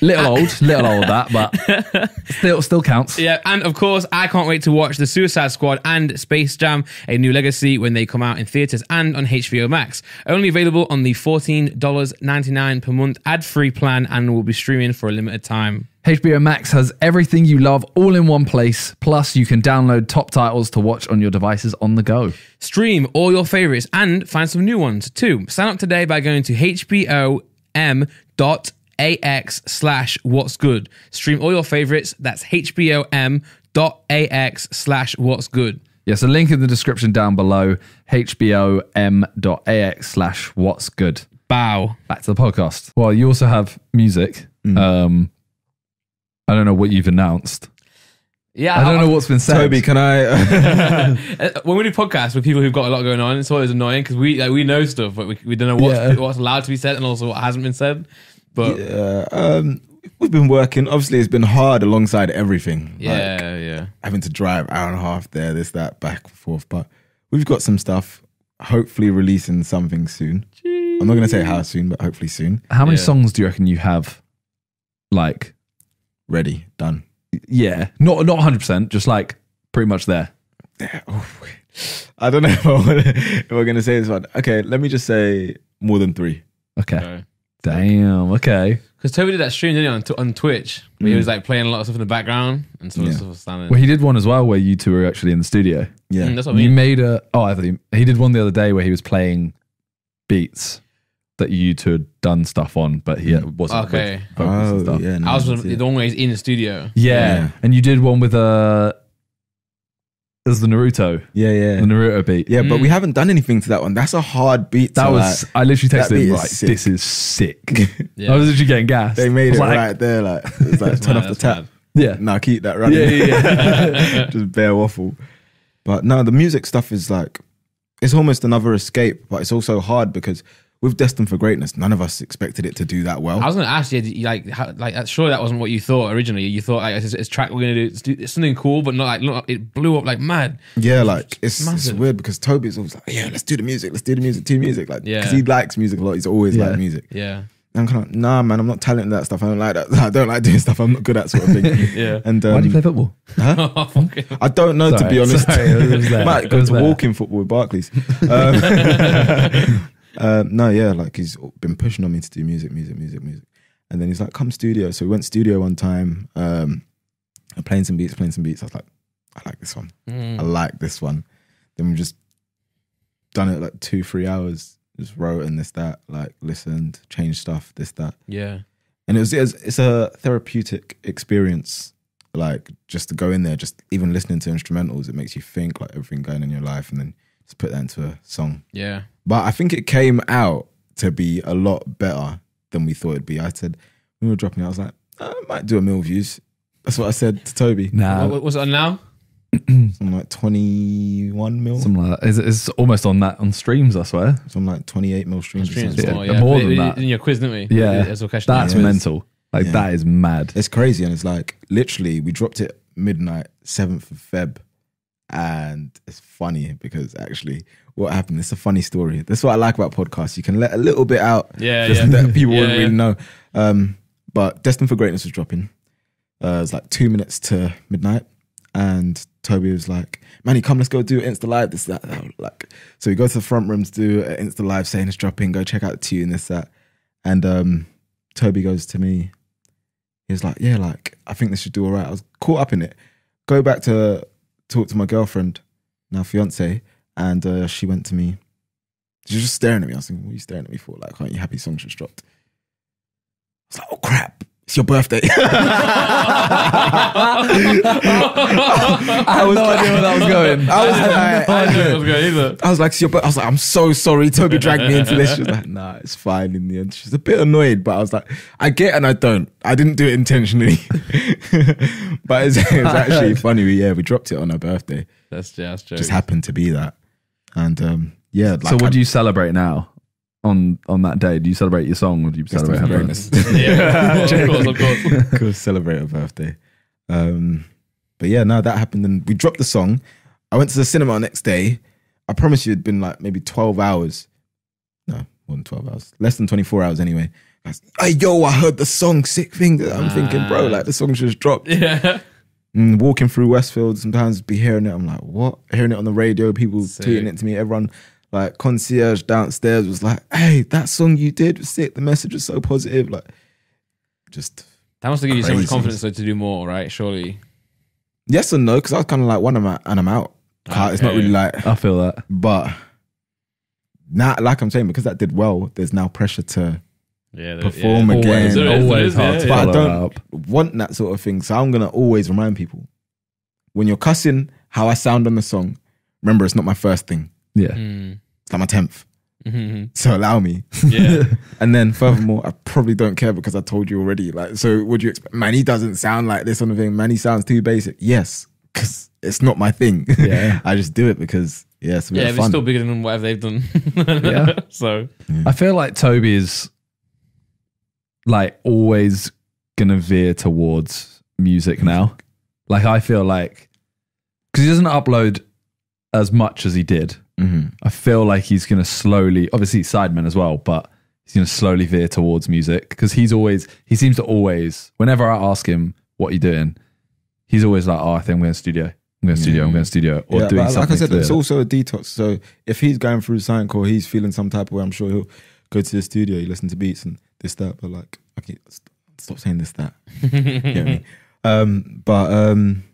Little uh, old, little old that, but still still counts. Yeah, and of course, I can't wait to watch The Suicide Squad and Space Jam: A New Legacy when they come out in theaters and on HBO Max. Only available on the fourteen dollars ninety nine per month ad free plan, and will be streaming for a limited time. HBO Max has everything you love all in one place. Plus, you can download top titles to watch on your devices on the go. Stream all your favorites and find some new ones too. Sign up today by going to hbom.ax slash what's good. Stream all your favorites. That's hbom.ax slash what's good. Yes, a link in the description down below. hbom.ax slash what's good. Bow. Back to the podcast. Well, you also have music. Um, I don't know what you've announced. Yeah, I don't know what's been said. Toby, can I? Uh, when we do podcasts with people who've got a lot going on, it's always annoying because we like, we know stuff, but we, we don't know what's, Yeah. what's allowed to be said and also what hasn't been said. But yeah, uh, um, we've been working. Obviously, it's been hard alongside everything. Like, yeah, yeah. having to drive hour and a half there, this, that, back and forth. But we've got some stuff. Hopefully, releasing something soon. I'm not going to say how soon, but hopefully soon. How many Yeah. songs do you reckon you have? Like, Ready, done. yeah, not not 100, percent just like pretty much there. Oh, I don't know if, I wanna, if we're going to say this one. Okay, let me just say more than three. Okay, Okay. Damn. Okay, Because Toby did that stream didn't he, on, t- on Twitch, where he was like playing a lot of stuff in the background and some of Yeah. stuff was standing. Well, he did one as well where you two were actually in the studio. Yeah. Mm, that's what I You mean. made a. Oh, I thought he, he did one the other day where he was playing beats that you two had done stuff on, but he wasn't. with Okay. vocals and Oh, stuff. yeah. no, I was that's the it. one where he's in the studio. Yeah. Yeah. and you did one with uh It was the Naruto, Yeah, yeah. the. Naruto beat. Yeah, but we Mm. haven't done anything to that one. That's a hard beat. That to, was. like- I literally that texted beat him is like, sick. "This is sick." Yeah. I was literally getting gas. they made it like, right there. Like it's like turn mad, off the that's tap. mad. Yeah, Nah, keep that running. yeah, yeah. yeah. just bare waffle. But no, the music stuff is like it's almost another escape, but it's also hard because with Destined for Greatness, none of us expected it to do that well. I was going to ask you, you, like, how, like, sure, that wasn't what you thought originally. You thought like it's, it's track we're going to do, it's, it's something cool, but not like, not, it blew up like mad. yeah, like it's, it's massive. weird because Toby's always like, yeah, let's do the music, let's do the music, do the music, like Yeah. because he likes music a lot. He's always Yeah. liked music. Yeah, I'm kind of nah, man. I'm not talented in that stuff. I don't like that. I don't like doing stuff. I'm not good at sort of thing. yeah. And um, Why do you play football? Oh, fucking- I don't know to be honest. sorry, it was. Might go to there. walking football with Barclays. Um, uh, no, yeah, like he's been pushing on me to do music, music, music, music. And then he's like, "Come studio." So we went studio one time. Um, and playing some beats, playing some beats. I was like, "I like this one. I Mm. like this one." Then we just done it like two, three hours. Just wrote and this, that. Like listened, changed stuff, this, that Yeah, and it was it's, it's a therapeutic experience like just to go in there just even listening to instrumentals it makes you think like everything going in your life and then just put that into a song yeah. but i think it came out to be a lot better than we thought it'd be i said when we were dropping it i was like "Uh, i might do a mil views that's what i said to toby Nah, What, what was it on now? something like 21 mil something like that. It's, it's almost on that on streams. I swear. something like 28 mil streams or Streams something. Yeah, more, yeah. more than that. did In your quiz, didn't we? Yeah. That's a question. That's mental. Like Yeah. that is mad. It's crazy, and it's like literally we dropped it midnight, seventh of Feb, and it's funny because actually what happened. It's a funny story. That's what I like about podcasts. You can let a little bit out, Yeah, just yeah. that people Yeah, wouldn't yeah. really know. Um, but Destined for Greatness was dropping. Uh, it was like two minutes to midnight, and Toby was like, "Manny, come, let's go do Insta Live." This that, that. Like, so we go to the front rooms, do an Insta Live, saying it's dropping. Go check out the tune, this that, and um, Toby goes to me. he's like, "Yeah, like I think this should do all right." I was caught up in it. Go back to talk to my girlfriend, now fiance, and uh, she went to me. She was just staring at me. I was thinking, "What are you staring at me for? Like, aren't you happy songs just dropped?" I was like, "Oh crap, it's your birthday." I had no idea where that was going. I was like, I knew it was going either. I was like, "It's your bir-" I was like, I'm so sorry. Toby dragged me into this. She was like, nah, it's fine in the end. She's a bit annoyed, but I was like, I get and I don't. I didn't do it intentionally. but it's, it's actually funny. We, yeah, we dropped it on her birthday. That's yeah, that's. Just happened to be that. And um, yeah, like so what I- do you celebrate now? On on that day, do you celebrate your song or do you celebrate for her birthday? yeah, of course, of course. Cool, celebrate her birthday. Um, but yeah, no, that happened, and we dropped the song. I went to the cinema next day. I promise you, it'd been like maybe twelve hours. No, more than twelve hours. Less than twenty four hours anyway. I was, hey, yo, I heard the song, sick thing. I'm thinking, bro, like the song's just dropped. Yeah, And walking through Westfield, sometimes be hearing it. I'm like, what? Hearing it on the radio, people Sick. tweeting it to me. Everyone, like concierge downstairs, was like, "Hey, that song you did was sick. The message was so positive." Like, just that must have given you so much confidence though to do more, right? Surely. yes and no, because I was kind of like, one, I'm out and I'm out. Ah, Can't- It's not really like, I feel that. but now, like I'm saying, because that did well, there's now pressure to Yeah, the- Perform yeah. again. Always, There is, always hard yeah, to. But I don't- up. want that sort of thing. So I'm gonna always remind people when you're cussing how I sound on the song. Remember, it's not my first thing. Yeah. Mm. It's like my tenth. Mhm. So allow me. Yeah. And then furthermore, I probably don't care because I told you already. Like, so would you expect? Man, he doesn't sound like this on the thing. Man, he sounds too basic. Yes, because it's not my thing. Yeah. I just do it because yeah, it's yeah, of but it's still bigger than whatever they've done. Yeah. So I feel like Toby is like always gonna veer towards music now. Like I feel like because he doesn't upload as much as he did. Mhm. I feel like he's gonna slowly, obviously Sidemen as well, but he's gonna slowly veer towards music because he's always he seems to always whenever I ask him what are you doing, he's always like, oh, I think I'm going to studio, I'm going to studio, I'm going to studio, or Yeah, doing but something. like I said, to it's also a detox. So if he's going through something or he's feeling some type of way, I'm sure he'll go to the studio, he listen to beats and this that. But like, okay, stop saying this that. You get me? Um, but um,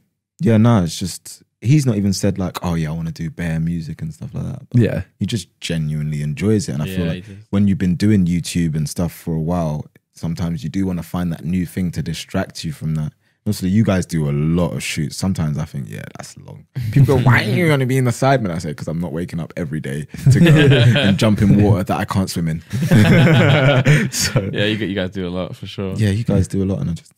yeah, no, it's just he's not even said like, oh yeah, I want to do bare music and stuff like that. But Yeah. he just genuinely enjoys it, and I feel like when you've been doing YouTube and stuff for a while, sometimes you do want to find that new thing to distract you from that. Also, you guys do a lot of shoots. Sometimes I think, yeah, that's long. People go, why are you going to be in the Sidemen? I say, because I'm not waking up every day to go and jump in water that I can't swim in. so, Yeah, you, you guys do a lot for sure. yeah, you guys do a lot, and I just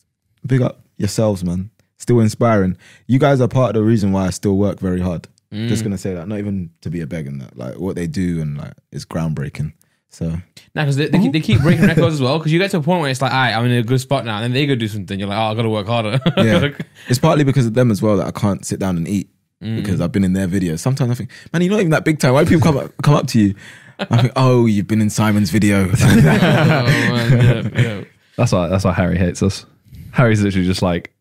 big up yourselves, man. Still inspiring. You guys are part of the reason why I still work very hard. Just gonna say that, not even to be a beg in that. Like what they do and like is groundbreaking. So Nah, because they, they, keep, they keep breaking records as well. Because you get to a point where it's like, all right, I'm in a good spot now, and then they go do something. You're like, oh, I got to work harder. yeah, it's partly because of them as well that I can't sit down and eat Mm. because I've been in their videos. Sometimes I think, man, you're not even that big time. Why do people come up, come up to you? I think, oh, you've been in Simon's video. oh, man, yeah, yeah. That's why that's why Harry hates us. Harry's literally just like,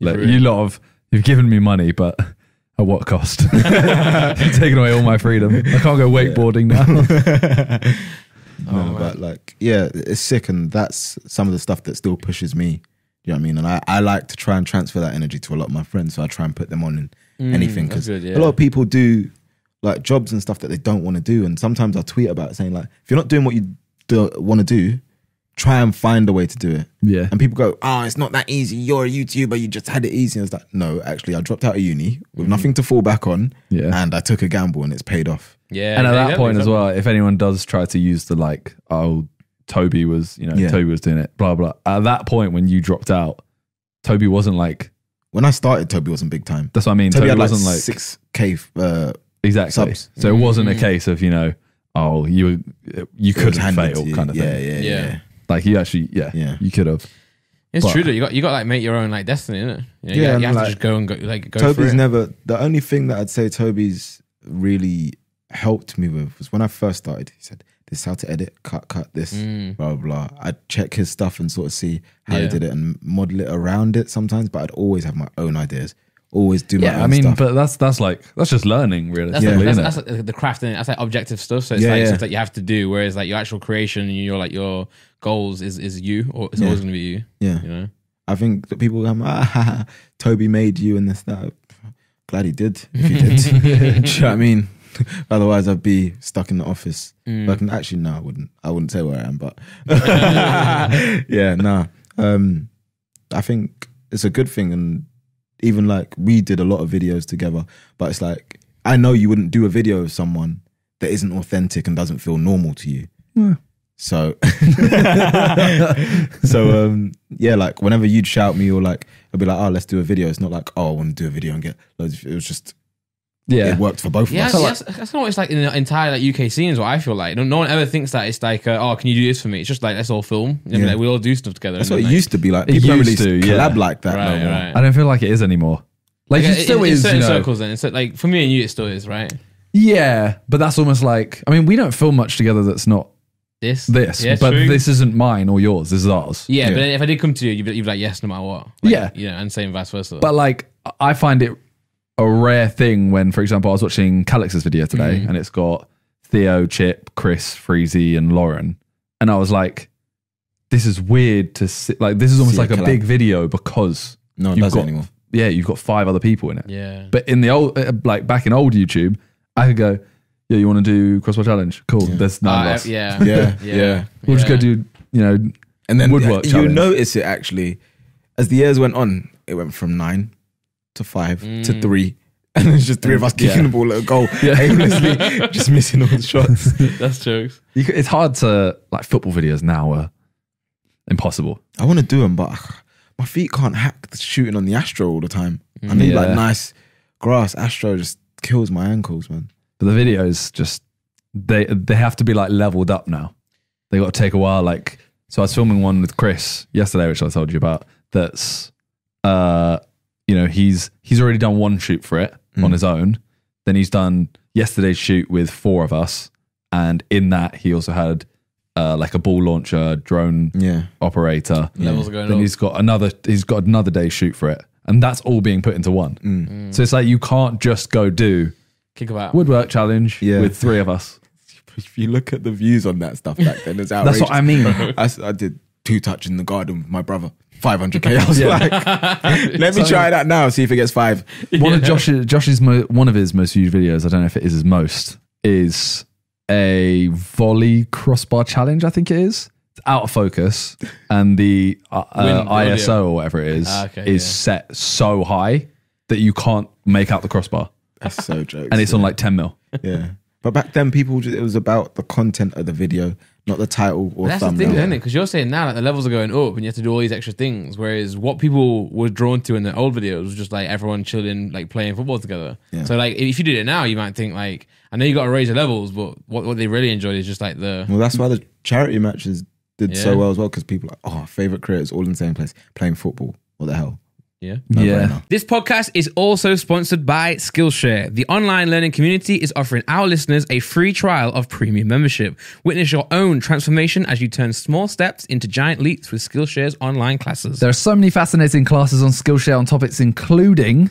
look, ruined you lot of you've given me money, but at what cost? You've taken away all my freedom. I can't go wakeboarding now. no, but like, yeah, it's sick, and that's some of the stuff that still pushes me. You know what I mean? And I, I like to try and transfer that energy to a lot of my friends, so I try and put them on in anything because yeah. a lot of people do like jobs and stuff that they don't want to do, and sometimes I tweet about it saying like, if you're not doing what you do, want to do, try and find a way to do it. Yeah. And people go, oh, it's not that easy. You're a YouTuber. You just had it easy. And it's like, no, actually, I dropped out of uni with nothing to fall back on. Yeah. And I took a gamble and it's paid off. yeah. and at that point as well, if anyone does try to use the like, oh, Toby was, you know, Yeah. Toby was doing it, blah blah. At that point when you dropped out, Toby wasn't like. When I started, Toby wasn't big time. That's what I mean. Toby Toby, had wasn't like six k. Uh, exactly. subs. So it wasn't a case of you know, oh, you you couldn't handed fail to you. kind of yeah, thing. Yeah, Yeah. yeah, Like he actually, yeah, Yeah. you could have. It's But- true though. You got you got to like make your own like destiny, innit? You, know, you, Yeah, got- and you have like, to just go and go like go for Toby's it. never. The only thing that I'd say Toby's really helped me with was when I first started. He said, "This is how to edit, cut, cut this, blah blah." blah. I'd check his stuff and sort of see how Mm. Yeah. he did it and model it around it sometimes. But I'd always have my own ideas. Always do my Yeah, own I mean, stuff. but that's that's like that's just learning, That's, realistically, like, that's, isn't that's it? like the craft and that's like objective stuff. So it's Yeah, like yeah. stuff that you have to do. Whereas like your actual creation and your like your goals is is you or it's Yeah. always gonna be you. yeah, You know. I think that people come, ah, ha, ha, Toby made you and this that. Glad he did. If he did, do you know what I mean? Otherwise, I'd be stuck in the office. Mm. Like, actually, no, I wouldn't. I wouldn't say where I am, but yeah, nah. Um, I think it's a good thing, and even like we did a lot of videos together. But it's like I know you wouldn't do a video of someone that isn't authentic and doesn't feel normal to you. So, so um, yeah, like whenever you'd shout me or like, I'd be like, oh, let's do a video. It's not like, oh, I want to do a video and get loads. Of, it was just, Yeah, it worked for both Yeah, of us. that's, that's, that's not what it's like in the entire like UK scene. Is what I feel like. No, no one ever thinks that it's like, uh, oh, can you do this for me? It's just like let's all film. I mean, Yeah. like, we all do stuff together. That's and what it like- used to be like. It People don't really used to, yeah. collab like that Right, no more. right. I don't feel like it is anymore. Like Yeah, it still in, is, in certain you know. circles. Then it's like for me and you, it still is, right? Yeah, but that's almost like I mean, we don't film much together. That's not This, this, yeah, but true. this isn't mine or yours. This is ours. Yeah, Yeah. but if I did come to you, you'd be, you'd be like, yes, no matter what. Like, Yeah. you know, and same vice versa. But like, I find it a rare thing when, for example, I was watching Callux's video today, Mm-hmm. and it's got Theo, Chip, Chris, Freezy, and Lauren, and I was like, "This is weird to see. Like, this is almost See a like a collab. big video because No one you've does it got anymore. yeah, you've got five other people in it. yeah, But in the old, uh, like back in old YouTube, I could go, "Yeah, you want to do crossword challenge? Cool. There's nine Uh, of us. yeah, Yeah, yeah. yeah. We'll just go do you know And then Woodwork you challenge. notice it actually as the years went on. It went from nine to five to three. And it's just three of us kicking Yeah. the ball at a goal aimlessly, just missing all the shots. That's jokes. You it's hard to like football videos now are impossible. I want to do them, but my feet can't hack the shooting on the Astro all the time. I need like nice grass. Astro just kills my ankles, man. But the videos just they they have to be like leveled up now. They got to take a while. Like so, I was filming one with Chris yesterday, which I told you about. That's uh, you know, he's he's already done one shoot for it on his own. Then he's done yesterday's shoot with four of us, and in that he also had uh, like a ball launcher, drone Yeah. operator. Levels are going then up. he's got another he's got another day shoot for it and that's all being put into one Mm. so it's like you can't just go do Kick about. woodwork challenge Yeah. with three of us If you look at the views on that stuff back then, it's outrageous. that's outrageous. what i mean I, s- I did two touch in the garden with my brother. 500k. I was like, let me try that now. See if it gets five. One of Josh's Josh's mo- one of his most viewed videos. I don't know if it is his most. Is a volley crossbar challenge. I think it is. It's out of focus, and the uh, uh, Win the audio. ISO or whatever it is Ah, okay, is yeah. set so high that you can't make out the crossbar, That's so jokes. and it's on like ten mil. yeah. But back then, people just, it was about the content of the video, not the title or That's the thumbnail. thing, isn't it? Because you're saying now that the levels are going up and you have to do all these extra things. Whereas what people were drawn to in the old videos was just like everyone chilling, like playing football together. Yeah. So like if you did it now, you might think like, I know you got to raise the levels, but what, what they really enjoyed is just like the Well, that's why the charity matches did so well as well because people are like, oh, favorite creators all in the same place playing football. What the hell? Yeah. No Yeah. brainer. This podcast is also sponsored by Skillshare. The online learning community is offering our listeners a free trial of premium membership. Witness your own transformation as you turn small steps into giant leaps with Skillshare's online classes. There are so many fascinating classes on Skillshare on topics including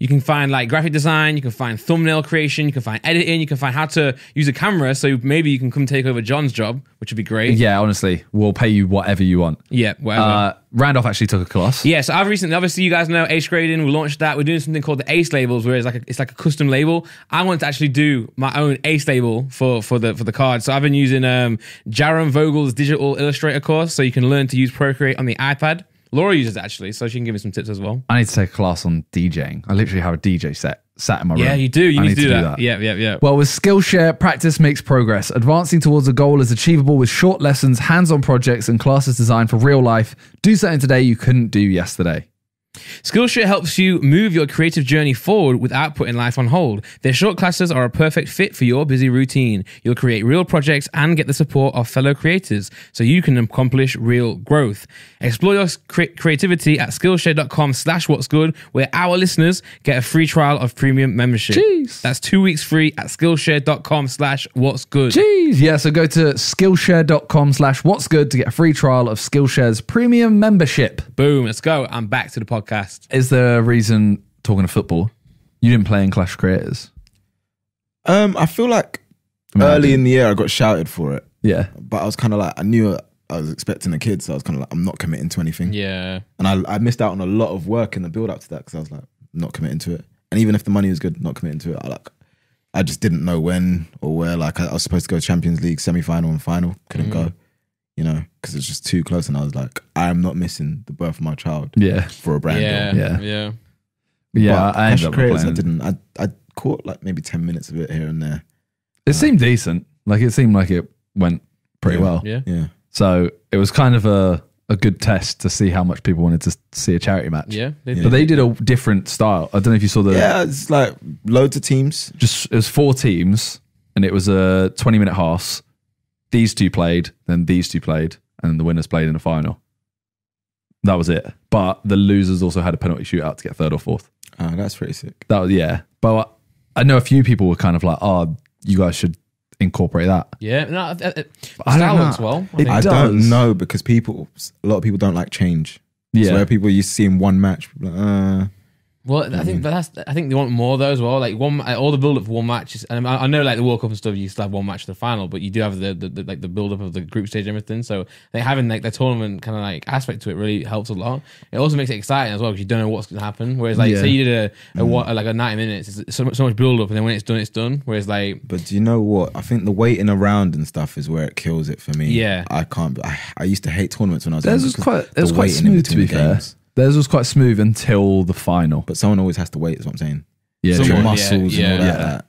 You can find like graphic design, you can find thumbnail creation, you can find editing, you can find how to use a camera. So maybe you can come take over John's job, which would be great. yeah, honestly, we'll pay you whatever you want. Yeah, whatever. Uh, Randolph actually took a class. Yeah, so I've recently, obviously, you guys know Ace Grading. We launched that. We're doing something called the Ace labels, where it's like a, it's like a custom label. I want to actually do my own Ace label for for the for the card. So I've been using um, Jarom Vogel's digital illustrator course, so you can learn to use Procreate on the iPad. Laura uses it actually, so she can give me some tips as well. I need to take a class on DJing. I literally have a DJ set sat in my room. Yeah, you do. You I need, to do, that. Yeah, yeah, yeah. Well, with Skillshare, practice makes progress. Advancing towards a goal is achievable with short lessons, hands on projects, and classes designed for real life. Do something today you couldn't do yesterday. Skillshare helps you move your creative journey forward without putting life on hold. Their short classes are a perfect fit for your busy routine. You'll create real projects and get the support of fellow creators so you can accomplish real growth. Explore your cre- creativity at skillshare.com slash what's good, where our listeners get a free trial of premium membership. Jeez. That's two weeks free at skillshare.com slash what's good. Jeez. Yeah, so go to skillshare.com slash what's good to get a free trial of Skillshare's premium membership. Boom, let's go. I'm back to the podcast. Is there a reason, talking of football, you didn't play in Clash Creators? Um, I feel like mean, early in the year I got shouted for it, Yeah. but I was kind of like I knew I was expecting a kid, so I was kind of like I'm not committing to anything, Yeah. and I I missed out on a lot of work in the build up to that because I was like not committing to it, and even if the money was good, not committing to it. I like I just didn't know when or where. Like I, I was supposed to go Champions League semi final and final, couldn't go, you know, because it's just too close, and I was like I am not missing the birth of my child Yeah. for a brand Yeah. deal. Yeah. Yeah. Yeah. But I ended Clash up of Creators. I didn't. I I caught like maybe ten minutes of it here and there. It seemed decent. Like it seemed like it went pretty Yeah. well. Yeah. Yeah. So it was kind of a, a good test to see how much people wanted to see a charity match. Yeah. They- Yeah. But they did a different style. I don't know if you saw the Yeah, it's like loads of teams. just it was four teams and it was a 20 minute halves. These two played, then these two played, and the winners played in the final. That was it. But the losers also had a penalty shootout to get third or fourth. Oh, that's pretty sick. That was yeah. But I know a few people were kind of like, "Oh, you guys should incorporate that." Yeah, no, uh, uh, I don't know. works well. I It think. I don't know because people, a lot of people don't like change. Yeah, So where people used to see in one match, like, uh, Well, I think that's. I think they want more though as well. Like one, all the build up for one match. Is, and I, I know like the World Cup and stuff, you still have one match to the final, but you do have the, the, the like the build up of the group stage and everything. So they having like the tournament kind of like aspect to it really helps a lot. It also makes it exciting as well because you don't know what's going to happen. Whereas like Yeah. say you did a, a mm. what like a ninety minutes, it's so, much- so much build up, and then when it's done, it's done. Whereas like but do you know what? I think the waiting around and stuff is where it kills it for me. Yeah. I can't. I, I used to hate tournaments when I was. theirs younger was 'cause quite. the It was quite waiting in smooth to be between fair. games. Theirs was quite smooth until the final. But someone always has to wait. Is what I'm saying. Yeah, So true. your muscles yeah, and all yeah. that. that.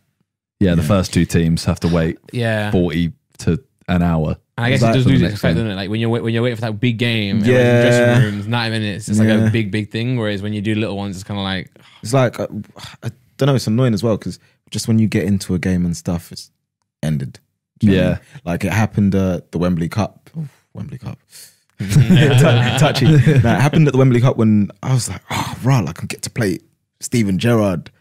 yeah. The first two teams have to wait yeah, forty to an hour. And I guess it does for lose its next effect, one. doesn't it? Like when you're wait- when you're waiting for that big game, Yeah. yeah, dressing rooms, ninety minutes, it's like Yeah. a big big thing. Whereas when you do little ones, it's kind of like It's like I, I don't know. It's annoying as well because just when you get into a game and stuff, it's ended. Do you know what I Yeah. mean? like it happened at the Wembley Cup. Oof, Wembley Cup. touchy. no, it happened at the Wembley Cup when I was like, oh, right, I can get to play Steven Gerrard.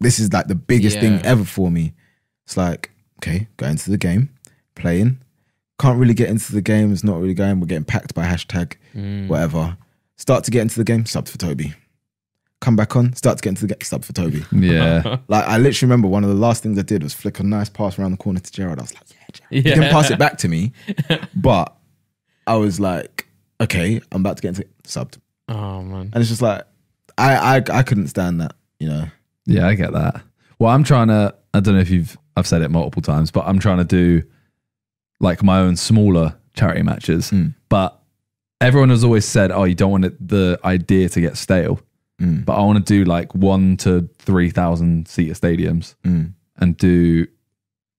This is like the biggest thing ever for me. It's like, okay, go into the game, playing. Can't really get into the game. It's not really going. We're getting packed by hashtag, mm, whatever. Start to get into the game, sub for Toby. Come back on, start to get into the game, sub for Toby. Yeah, Like I literally remember one of the last things I did was flick a nice pass around the corner to Gerrard. I was like, yeah, Gerrard. Yeah. He didn't pass it back to me, but I was like, okay, I'm about to get into subbed, Oh man. and it's just like, I I I couldn't stand that, you know. Yeah, I get that. Well, I'm trying to. I don't know if you've. I've said it multiple times, but I'm trying to do like my own smaller charity matches. Mm. But everyone has always said, "Oh, you don't want it, the idea to get stale." Mm. But I want to do like one to three thousand seater stadiums Mm. and do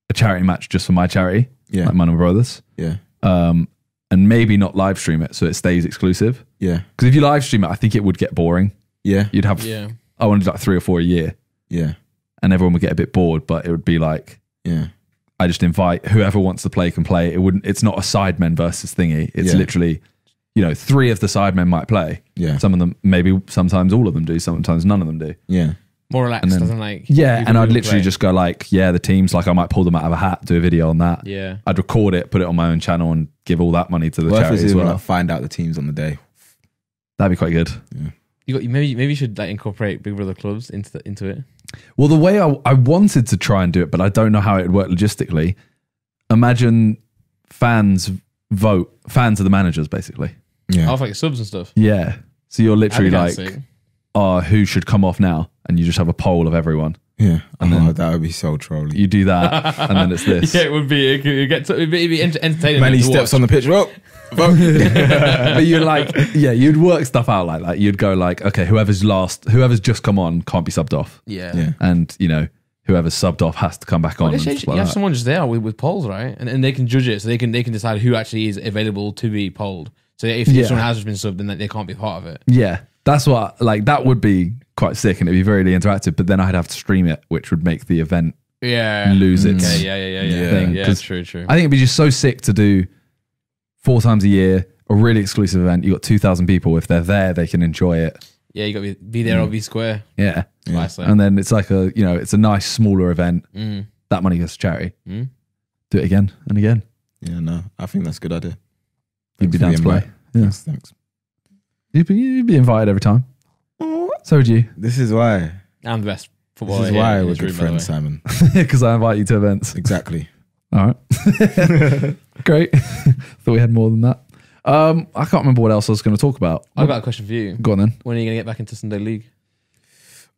a charity match just for my charity, Yeah, like Man and Brothers, yeah, um, and maybe not live stream it so it stays exclusive. yeah, Because if you live stream it, I think it would get boring. yeah, You'd have Yeah. I wanted to like three or four a year, yeah, and everyone would get a bit bored. But it would be like yeah, I just invite whoever wants to play can play. It wouldn't. It's not a sidemen versus thingy. It's Yeah. literally, you know, three of the sidemen might play. yeah, Some of them, maybe sometimes all of them do. Sometimes none of them do. yeah, More relaxed, And then- doesn't like. Yeah, and I'd literally play. just go like, yeah, the teams. Like I might pull them out of a hat, do a video on that. Yeah. I'd record it, put it on my own channel, and give all that money to the What if charity as well. like find out the teams on the day? That'd be quite good. You got maybe maybe you should like incorporate Big Brother clubs into the, into it. Well, the way I, I wanted to try and do it, but I don't know how it would work logistically. Imagine fans vote, fans of the managers, basically. Yeah, oh, Off like subs and stuff. Yeah. So you're literally like, sick. Oh, who should come off now? And you just have a poll of everyone. yeah. And oh, then- that would be so trolly. You do that, and then it's this. Yeah, it would be. It could get to, it'd be, it'd be entertaining. Many steps watch. on the pitch. Vote. but you're like, yeah, you'd work stuff out like that. You'd go like, okay, whoever's last, whoever's just come on can't be subbed off, Yeah. yeah, and you know, whoever's subbed off has to come back on. Well, and they should- stuff you like have that. someone just there with, with polls, right? And, and they can judge it, so they can they can decide who actually is available to be polled. So if, Yeah. if someone has just been subbed, then they can't be part of it. Yeah, that's what like that would be quite sick, and it'd be very interactive. But then I'd have to stream it, which would make the event Yeah. lose its. Okay, yeah, yeah, yeah, yeah. Yeah. Thing, yeah, 'cause true, true. I think it'd be just so sick to do four times a year, a really exclusive event. You got two thousand people. If they're there, they can enjoy it. yeah, you got to be, be there or be square. Yeah, That's what I say. and then it's like a you know it's a nice smaller event. Mm. That money goes to charity. Mm. Do it again and again. yeah. No, I think that's a good idea. You'd be Thanks down to play. invite. Yeah. Thanks, thanks. You'd be, you'd be invited every time. So would you, This is why. I'm the best footballer. This is here why in we're this good room, by the friends, way. Simon. because I invite you to events. Exactly. All right, great. Thought we had more than that. Um, I can't remember what else I was going to talk about. I've got a question for you. Go on then. When are you going to get back into Sunday League?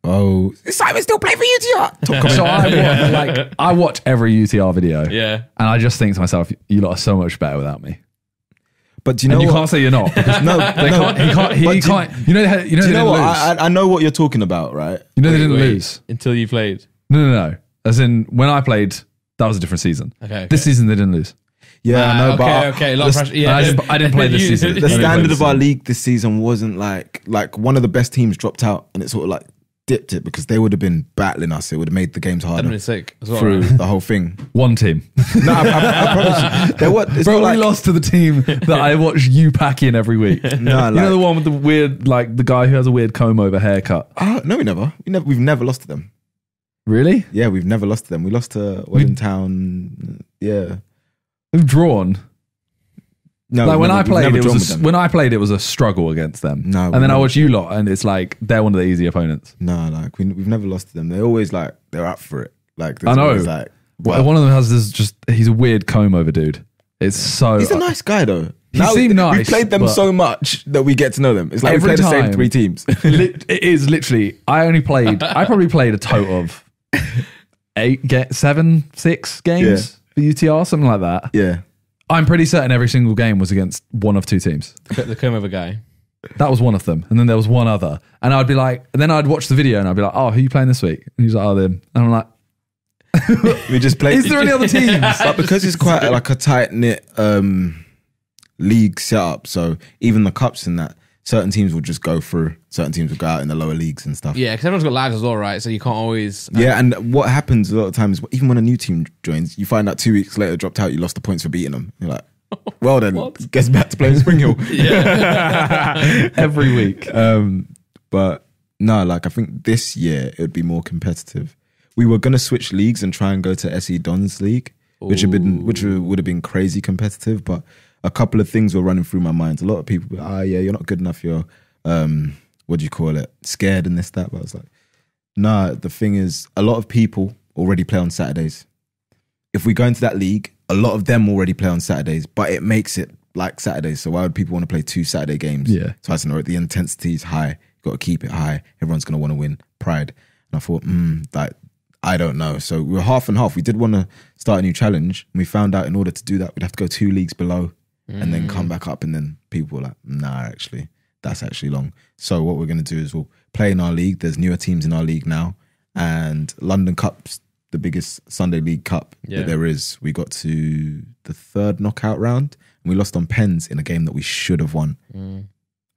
Oh, is Simon still playing for UTR? Top So I watch, like I watch every UTR video, Yeah. and I just think to myself, "You lot are so much better without me." But do you know And you what? can't say you're not. Because no, they no. can't. He can't. He, he do- can't. You know. They you know. Do you know what? I, I- I know what you're talking about, right? you know. They didn't wait. lose. Until you played. No, no, no. As in, when I played, that was a different season. Okay. okay. This season, they didn't lose. Yeah, I Ah, know, okay, but okay. A lot of pressure. Yeah. I didn't- I didn't play this season. the I didn't play standard of our league this season wasn't like like one of the best teams dropped out, and it's sort of like dipped it because they would have been battling us. It would have made the games harder been sick as well. through right? the whole thing. One team. No, I, I, I promise you, there was. It's Bro, not like, lost to the team that I watch you pack in every week. No, you know the one with the weird, like the guy who has a weird comb over haircut. Ah, no, we never. We never. We've never lost to them. Really? Yeah, we've never lost to them. We lost to Wellington Town. Yeah. We've drawn. No, like when never- I played, it was a, when I played, it was a struggle against them. No, and then I watch you lot, and it's like they're one of the easy opponents. No, like we, we've never lost to them. They're always like they're up for it. Like I know. Like Well, one of them has this just he's a weird comb over dude. It's so he's a nice guy though. He seemed nice, We've played them so much that we get to know them. It's like Every we play the same three teams. Lit- it is literally. I only played. I probably played a total of eight, get seven, six games for UTR, something like that. yeah. I'm pretty certain every single game was against one of two teams. The, the comb over guy. That was one of them, and then there was one other, and I'd be like, and then I'd watch the video, and I'd be like, oh, who you playing this week? And he's like, oh, them, and I'm like, We just play. is there any other teams? but because it's quite like a tight knit um, league setup, so even the cups and that, certain teams will just go through. Certain teams will go out in the lower leagues and stuff. Yeah, because everyone's got lags as well, right? So you can't always. Yeah, and what happens a lot of times, even when a new team joins, you find out two weeks later dropped out, you lost the points for beating them. You're like, well then, What? gets back to playing Spring Hill. every week. Um, but no, like I think this year it would be more competitive. We were gonna switch leagues and try and go to SE Dons League, which had been which would have been crazy competitive. But a couple of things were running through my mind. A lot of people, ah, yeah, you're not good enough. You're, um, what do you call it? Scared and this that. But I was like, nah. The thing is, a lot of people already play on Saturdays. If we go into that league, a lot of them already play on Saturdays, but it makes it like Saturdays. So why would people want to play two Saturday games? Yeah. So I said, no, the intensity is high. Got to keep it high. Everyone's gonna want to win. Pride. And I thought, mm, like I don't know. So we are half and half. We did want to start a new challenge, and we found out in order to do that, we'd have to go two leagues below and then come mm. back up. And then people were like, nah, actually, that's actually long. So what we're gonna do is we'll play in our league. There's newer teams in our league now, and London Cup's the biggest Sunday League Cup Yeah. that there is. We got to the third knockout round, and we lost on pens in a game that we should have won mm.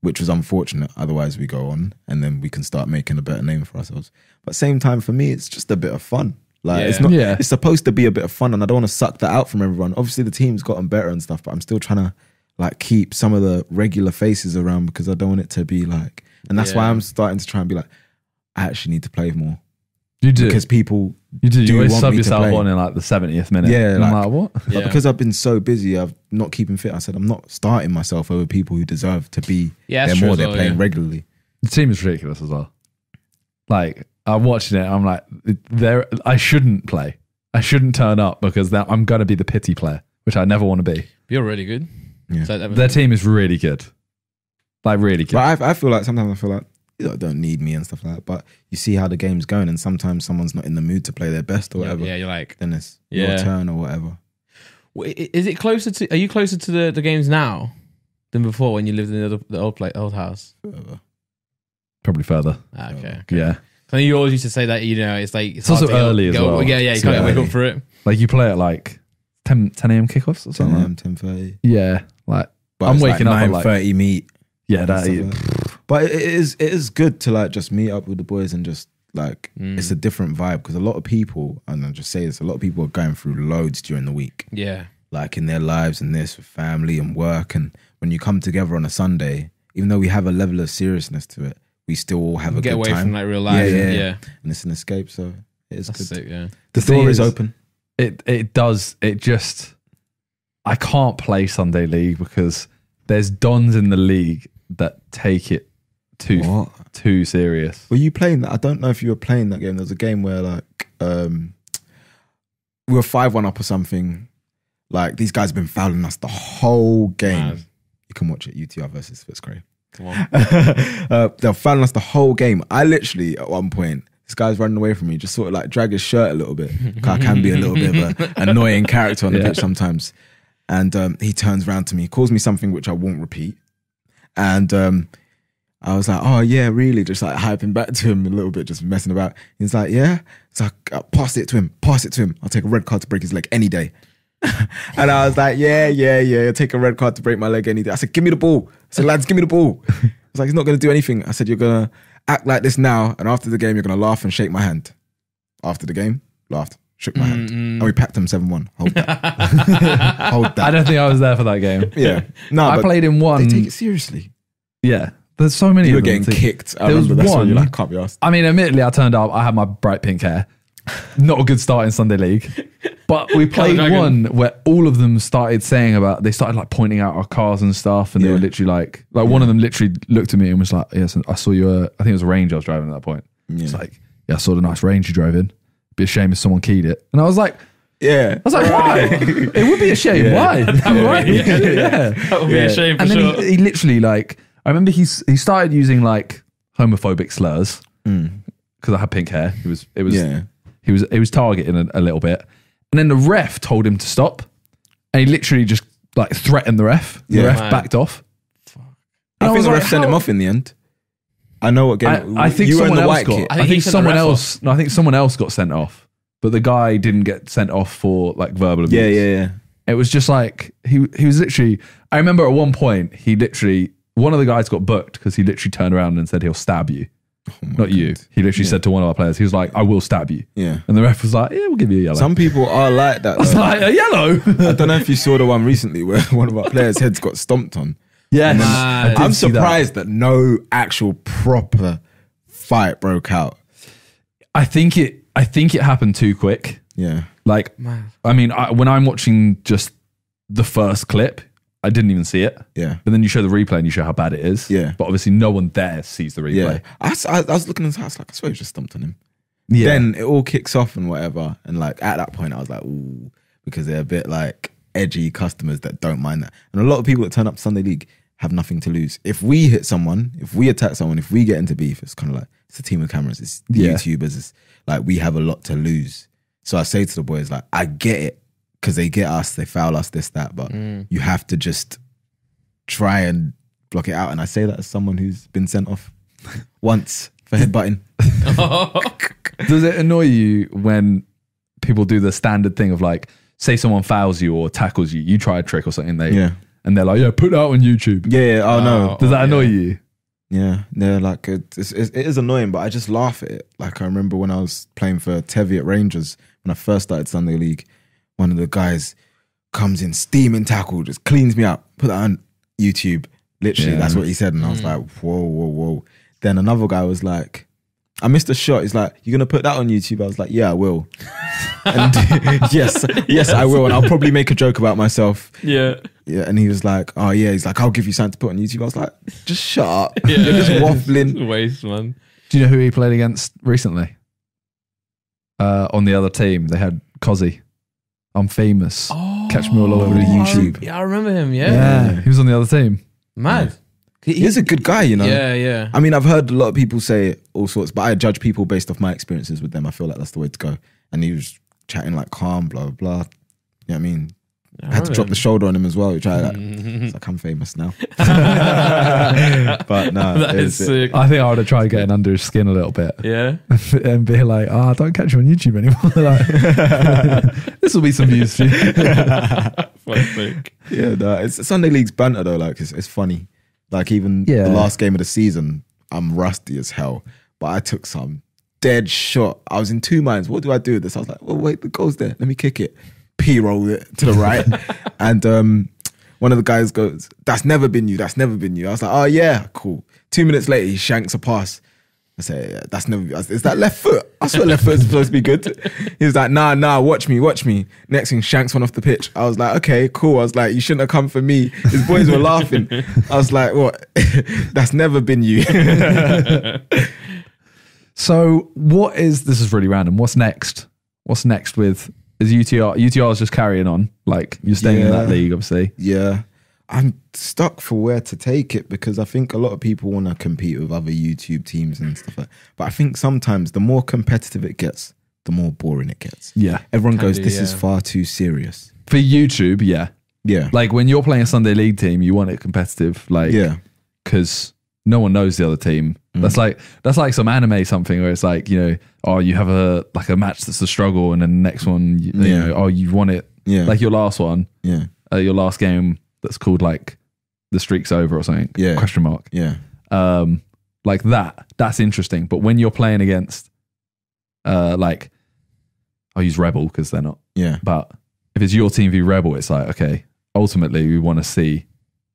which was unfortunate. Otherwise, we go on and then we can start making a better name for ourselves. But same time, for me, it's just a bit of fun. Like it's not. Yeah. It's supposed to be a bit of fun, and I don't want to suck that out from everyone. Obviously, the team's gotten better and stuff, but I'm still trying to like keep some of the regular faces around because I don't want it to be like. And that's why I'm starting to try and be like, I actually need to play more You do. because people you do. do You always want sub yourself on in like the 70th minute. Yeah, And I'm like- like, what? But Yeah. because I've been so busy, I'm not keeping fit. I said I'm not starting myself over people who deserve to be Yeah, there that's true more. They're well, playing yeah. regularly. The team is ridiculous as well. Like I'm watching it, I'm like, there. I shouldn't play. I shouldn't turn up because that I'm going to be the pity player, which I never want to be. You're really good. Yeah. So Their team is really good, like really good. But I, I feel like sometimes I feel like you know, don't need me and stuff like that. But you see how the game's going, and sometimes someone's not in the mood to play their best or yeah, whatever. yeah, you're like, Then it's your turn or whatever. Is it closer to? Are you closer to the, the games now than before when you lived in the, other, the old play, old house? Whatever. Probably further. Ah, okay, okay. Yeah, I know you always used to say that you know it's like it's, It's also hard to get- early as go- well. Yeah, yeah, you can't wake up for it. like you play at like 10, 10 a.m. kickoffs or 10 something. like a.m., 10.30. Yeah, like But I'm it's waking up like at like 9.30 meet. yeah, and that like. But it it is it is good to like just meet up with the boys and just like Mm. it's a different vibe because a lot of people and I'll just say this a lot of people are going through loads during the week Yeah, like in their lives and this with family and work and when you come together on a Sunday even though we have a level of seriousness to it we still all have a get good away time from like real life. Yeah, Yeah, yeah. yeah. and it's an escape so it is That's good sick. Yeah, the, The door is, is- open it it does it just I can't play Sunday league because there's dons in the league that take it too What? too serious. Were you playing that? I don't know if you were playing that game. There was a game where like um we were five one up or something. Like these guys have been fouling us the whole game. Mad. You can watch it. UTR versus Fitzcray. Come on. uh, they're fouling us the whole game. I literally at one point. This guy's running away from me, just sort of like drag his shirt a little bit. I can be a little bit of an annoying character on the Yeah. pitch sometimes. And um, he turns around to me, calls me something which I won't repeat. And um, I was like, oh yeah, really? Just like hyping back to him a little bit, just messing about. He's like, yeah. So I uh, pass it to him, pass it to him. I'll take a red card to break his leg any day. and I was like, yeah, yeah, yeah. Take a red card to break my leg any day. I said, give me the ball. I said, lads, give me the ball. I was like, he's not going to do anything. I said, you're going to act like this now. And after the game, you're going to laugh and shake my hand. After the game, laughed, shook my hand. And we packed him 7 1. Hold that. Hold that. I don't think I was there for that game. Yeah. No, I played in they one. take it seriously. Yeah, there's so many. You were them getting kicked. I There was that's when you're one- like, can't be asked. I mean, admittedly, I turned up. I had my bright pink hair. Not a good start in Sunday league, but we played one where all of them started saying about. They started like pointing out our cars and stuff, and they were literally like, like one of them literally looked at me and was like, "Yes, I saw you. Uh, I think it was a Range I was driving at that point." Yeah. It's like, "Yeah, I saw the nice Range you drove in. Be a shame if someone keyed it." And I was like, Yeah. I was like, why? it would be a shame. Yeah. Why? Why? yeah. yeah. That would be Yeah. a shame for And then sure. he, he literally like, I remember he's he started using like homophobic slurs because I had pink hair. It was it was Yeah. He was he was targeting a, a little bit, and then the ref told him to stop, and he literally just like threatened the ref. The ref Man. backed off. I And think was the like, ref sent him how- off in the end. I know what game. I, I think you were in someone the else white got. kit. I I think, think he sent the someone ref else. No, I think someone else got sent off, but the guy didn't get sent off for like verbal abuse. Yeah, yeah, yeah. It was just like he he was literally. I remember at one point he literally one of the guys got booked because he literally turned around and said he'll stab you, Oh not you. He literally said to one of our players, he was like, "I will stab you," Yeah. and the ref was like, "Yeah, we'll give you a yellow." Some people are like that. I was like, "A yellow." I don't know if you saw the one recently where one of our players' heads got stomped on. yes, Mad. Ah, I did I'm see that. surprised that. no actual proper fight broke out. I think it. I think it happened too quick. Yeah. Like, Mad. I mean, I, when I'm watching just the first clip, I didn't even see it. Yeah. But then you show the replay and you show how bad it is. Yeah. But obviously, no one there sees the replay. Yeah. I, I- I was looking at the house like, I swear he just stomped on him. Yeah. Then it all kicks off and whatever. And like at that point, I was like, ooh, because they're a bit like, edgy customers that don't mind that. And a lot of people that turn up to Sunday League have nothing to lose. If we hit someone, if we attack someone, if we get into beef, it's kind of like it's a team of cameras, it's Yeah. YouTubers, it's like we have a lot to lose. So I say to the boys, like, I get it because they get us, they foul us, this, that, but mm. you have to just try and block it out. And I say that as someone who's been sent off once for headbutting. Does it annoy you when people do the standard thing of like, say someone fouls you or tackles you, you try a trick or something, they Yeah. and they're like, yeah, put that on YouTube. Yeah, yeah. Oh, no. Does that oh, annoy you? Yeah, yeah, like it, it's, it's, it is annoying, but I just laugh at it. Like I remember when I was playing for Tevi at Rangers when I first started Sunday League, one of the guys comes in steaming tackle, just cleans me up, put that on YouTube. Literally, Yeah. that's what he said, and I was like, whoa, whoa, whoa. Then another guy was like, I missed a shot. He's like, "You're gonna put that on YouTube?" I was like, "Yeah, I will." and yes, yes, I will, and I'll probably make a joke about myself. Yeah. Yeah, and he was like, "Oh yeah," he's like, "I'll give you something to put on YouTube." I was like, "Just shut up! Yeah. You're just waffling." Waste, man. Do you know who he played against recently? Uh, on the other team, they had Cozzy. I'm famous. Catch me all over the oh, YouTube. Yeah, I remember him. Yeah. Yeah, he was on the other team. Mad. He- He's a good guy, you know. yeah, yeah. I mean, I've heard a lot of people say all sorts, but I judge people based off my experiences with them. I feel like that's the way to go. And he was chatting like calm, blah blah blah. You know what I mean? I had to drop the shoulder on him as well. He tried that. It's like I'm famous now. but no, That it is was- sick. I think I would have tried getting under his skin a little bit Yeah. and be like, "Ah, don't catch you on YouTube anymore." Like, this will be some views for you. Fuck's. Yeah, no, it's Sunday League's banter though. Like it's, it's funny. Like even Yeah. the last game of the season, I'm rusty as hell, but I took some dead shot. I was in two minds. What do I do with this? I was like, well, wait, the goal's there. Let me kick it. P roll it to the right, and um, one of the guys goes, "That's never been you. That's never been you." I was like, "Oh yeah, cool." Two minutes later, he shanks a pass. I say, yeah, that's never. Is that left foot? I swear left foot is supposed to be good. He was like, nah, nah, watch me, watch me. Next thing, Shanks went off the pitch. I was like, okay, cool. I was like, you shouldn't have come for me. His boys were laughing. I was like, what? that's never been you. So, what is this? Is really random. What's next? What's next with is UTR? UTR is just carrying on. Like you're staying in that Yeah. league, obviously. yeah. I'm stuck for where to take it because I think a lot of people want to compete with other YouTube teams and stuff like that. But I think sometimes the more competitive it gets, the more boring it gets. Yeah. Everyone Can goes, do, this is yeah. far too serious. For YouTube, yeah. Yeah. Like when you're playing a Sunday league team, you want it competitive. Like yeah. because no one knows the other team. That's like that's like some anime something where it's like you know, oh, you have a like a match that's a struggle, and then the next one, you, you know, oh, you won it. Yeah. Like your last one, yeah. uh, your last game that's called like the streak's over or something. Yeah. Question mark. Yeah. Um, like that. That's interesting. But when you're playing against, uh, like, I'll use Rebel because they're not. Yeah. But if it's your team v Rebel, it's like okay. Ultimately, we want to see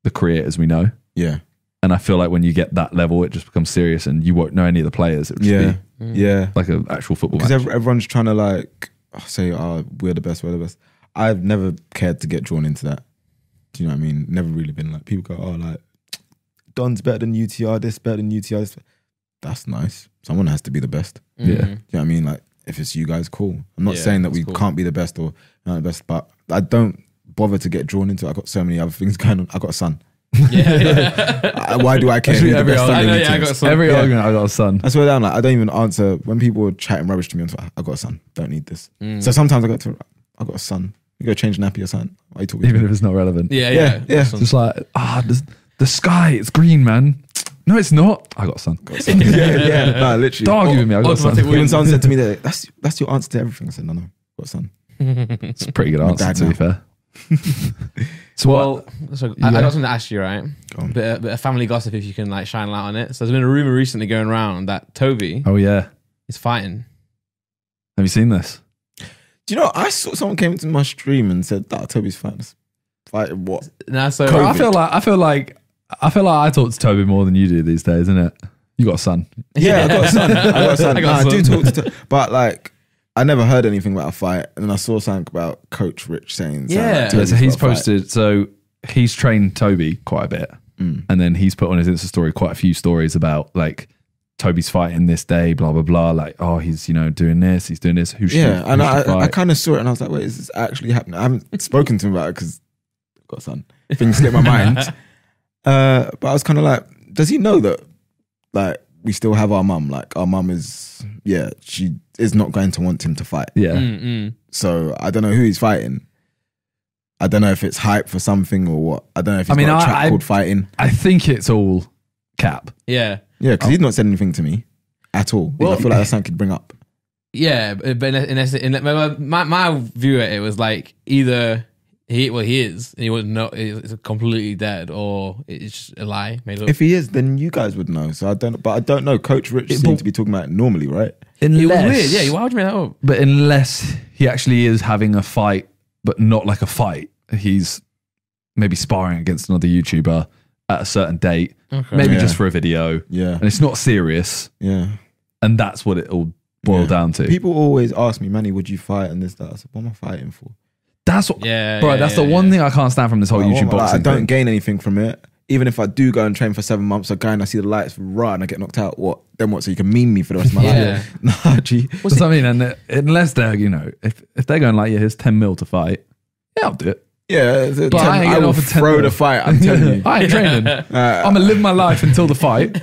the creators we know. Yeah. And I feel like when you get that level, it just becomes serious, and you won't know any of the players. It would just Yeah. be mm. Yeah. like an actual football Because everyone's trying to like oh, say, "Oh, we're the best, we're the best." I've never cared to get drawn into that. Do you know what I mean? Never really been like people go, "Oh, like Don's better than UTR, this better than UTR." This. That's nice. Someone has to be the best. Mm-hmm. yeah, Do you know what I mean? Like if it's you guys, cool. I'm not Yeah, saying that we cool. can't be the best or not the best, but I don't bother to get drawn into. it. I got so many other things going on. I got a son. Yeah, yeah. Why do I care? Actually, who the every best other- I Sunday know, League yeah, I team got is? some. Every Yeah. argument, I got a son. I swear down, like I don't even answer when people are chatting rubbish to me. I'm like, I got a son. Don't need this. So sometimes I go to, I got a son. You go change nappy or son. Why are you talking? Even to if me? it's not relevant. Yeah, Yeah, yeah. yeah. Just like ah, the, the sky, it's green, man. No, it's not. I got a son. yeah, yeah, no, literally. Don't argue with me. I got a son. automatic Even win. someone said to me that that's that's your answer to everything. I said no, no, got a son. It's a pretty good My answer, dad to be now. fair. so Well, what? so I, I Yeah. got something to ask you, right? Go on. Bit of, bit of family gossip if you can like shine light on it. So there's been a rumor recently going around that Toby Oh yeah. is fighting. Have you seen this? Do you know? I saw someone came into my stream and said that Toby's fans fighting what? Now, so Bro, I feel like I feel like I feel like I talk to Toby more than you do these days, isn't it? You got a son. Yeah, I got a son. I got a son. I I, got a I do talk to, but like. I never heard anything about a fight, and then I saw something about Coach Rich saying, Yeah. like, Yeah, Yeah, so he's got a fight. posted. So he's trained Toby quite a bit, Mm. and then he's put on his Insta story quite a few stories about like Toby's fighting this day, blah blah blah. Like, oh, he's you know doing this, he's doing this. Who should? Yeah, who and should I, I kind of saw it and I was like, wait, is this actually happening? I haven't spoken to him about it because I've got a son. Things slip my mind. Uh, but I was kind of like, does he know that, like, we still have our mum? Like, our mum is, yeah, she is not going to want him to fight. yeah, Mm, mm. So I don't know who he's fighting. I don't know if it's hype for something or what. I don't know if he's I mean, got a I- track I- called fighting. I think it's all cap. Yeah. Yeah, because he's not said anything to me at all. Well- I feel like that's something he'd bring up. Yeah, but in, in, in, in my my view of it was like either he well he is and he wouldn't know it's completely dead or it's just a lie made up. If he is, then you guys would know. So I don't. But I don't know. Coach Rich It- seemed but- to be talking about it normally, right? It was Unless, weird, yeah. Why would you make that up? but unless he actually is having a fight, but not like a fight, he's maybe sparring against another YouTuber at a certain date, Okay. maybe Yeah. just for a video, Yeah, and it's not serious, yeah. and that's what it all boil Yeah. down to. People always ask me, Manny, would you fight and this that? I said, what am I fighting for? that's what, Yeah, bro. yeah, that's yeah, the one yeah. thing I can't stand from this whole Like, YouTube what am I- like. I don't thing. gain anything from it. Even if I do go and train for seven months, I go and I see the lights run and I get knocked out. What? Then what? So you can meme me for the rest of my Yeah. life? Nah, G. That's what I mean. And unless they're, you know, if if they're going like, yeah, here's ten mil to fight, yeah, I'll do it. Yeah, But 10 I ain't I, getting will off for 10 throw mil. the fight. I'm telling you. I ain't training. Uh, I'm gonna live my life until the fight,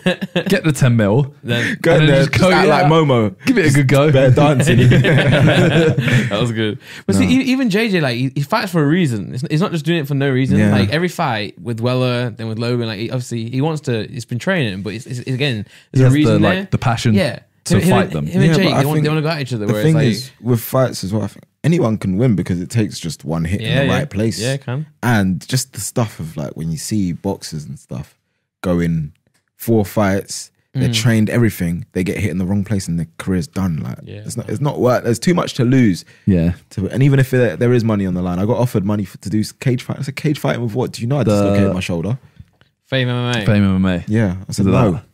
get the ten mil, Then go and in then there, just just go, act yeah. like Momo. give it a good go. Better dancing. that was good. But see, e- even JJ, like he, he fights for a reason. It's, he's not just doing it for no reason. Yeah. Like every fight with Weller, then with Logan, like he, obviously he wants to. He's been training, but it's, it's, again, He there's a has the, reason there. like the passion yeah, to him, fight him, them. Him and Yeah, Jake, I they want, they think want to go at each other. the thing it's is, with fights as well, I think anyone can win because it takes just one hit yeah, in the yeah, right place. Yeah, can. and just the stuff of like when you see boxers and stuff go in four fights, they're Mm. trained everything, they get hit in the wrong place and their career's done. Like Yeah. it's not, it's not worth. There's too much to lose. Yeah, To, and even if there, there is money on the line, I got offered money for, to do cage fight. I said cage fighting with what? Do you know I The- dislocated my shoulder? Fame MMA. Fame MMA. Yeah, I said Is no. that?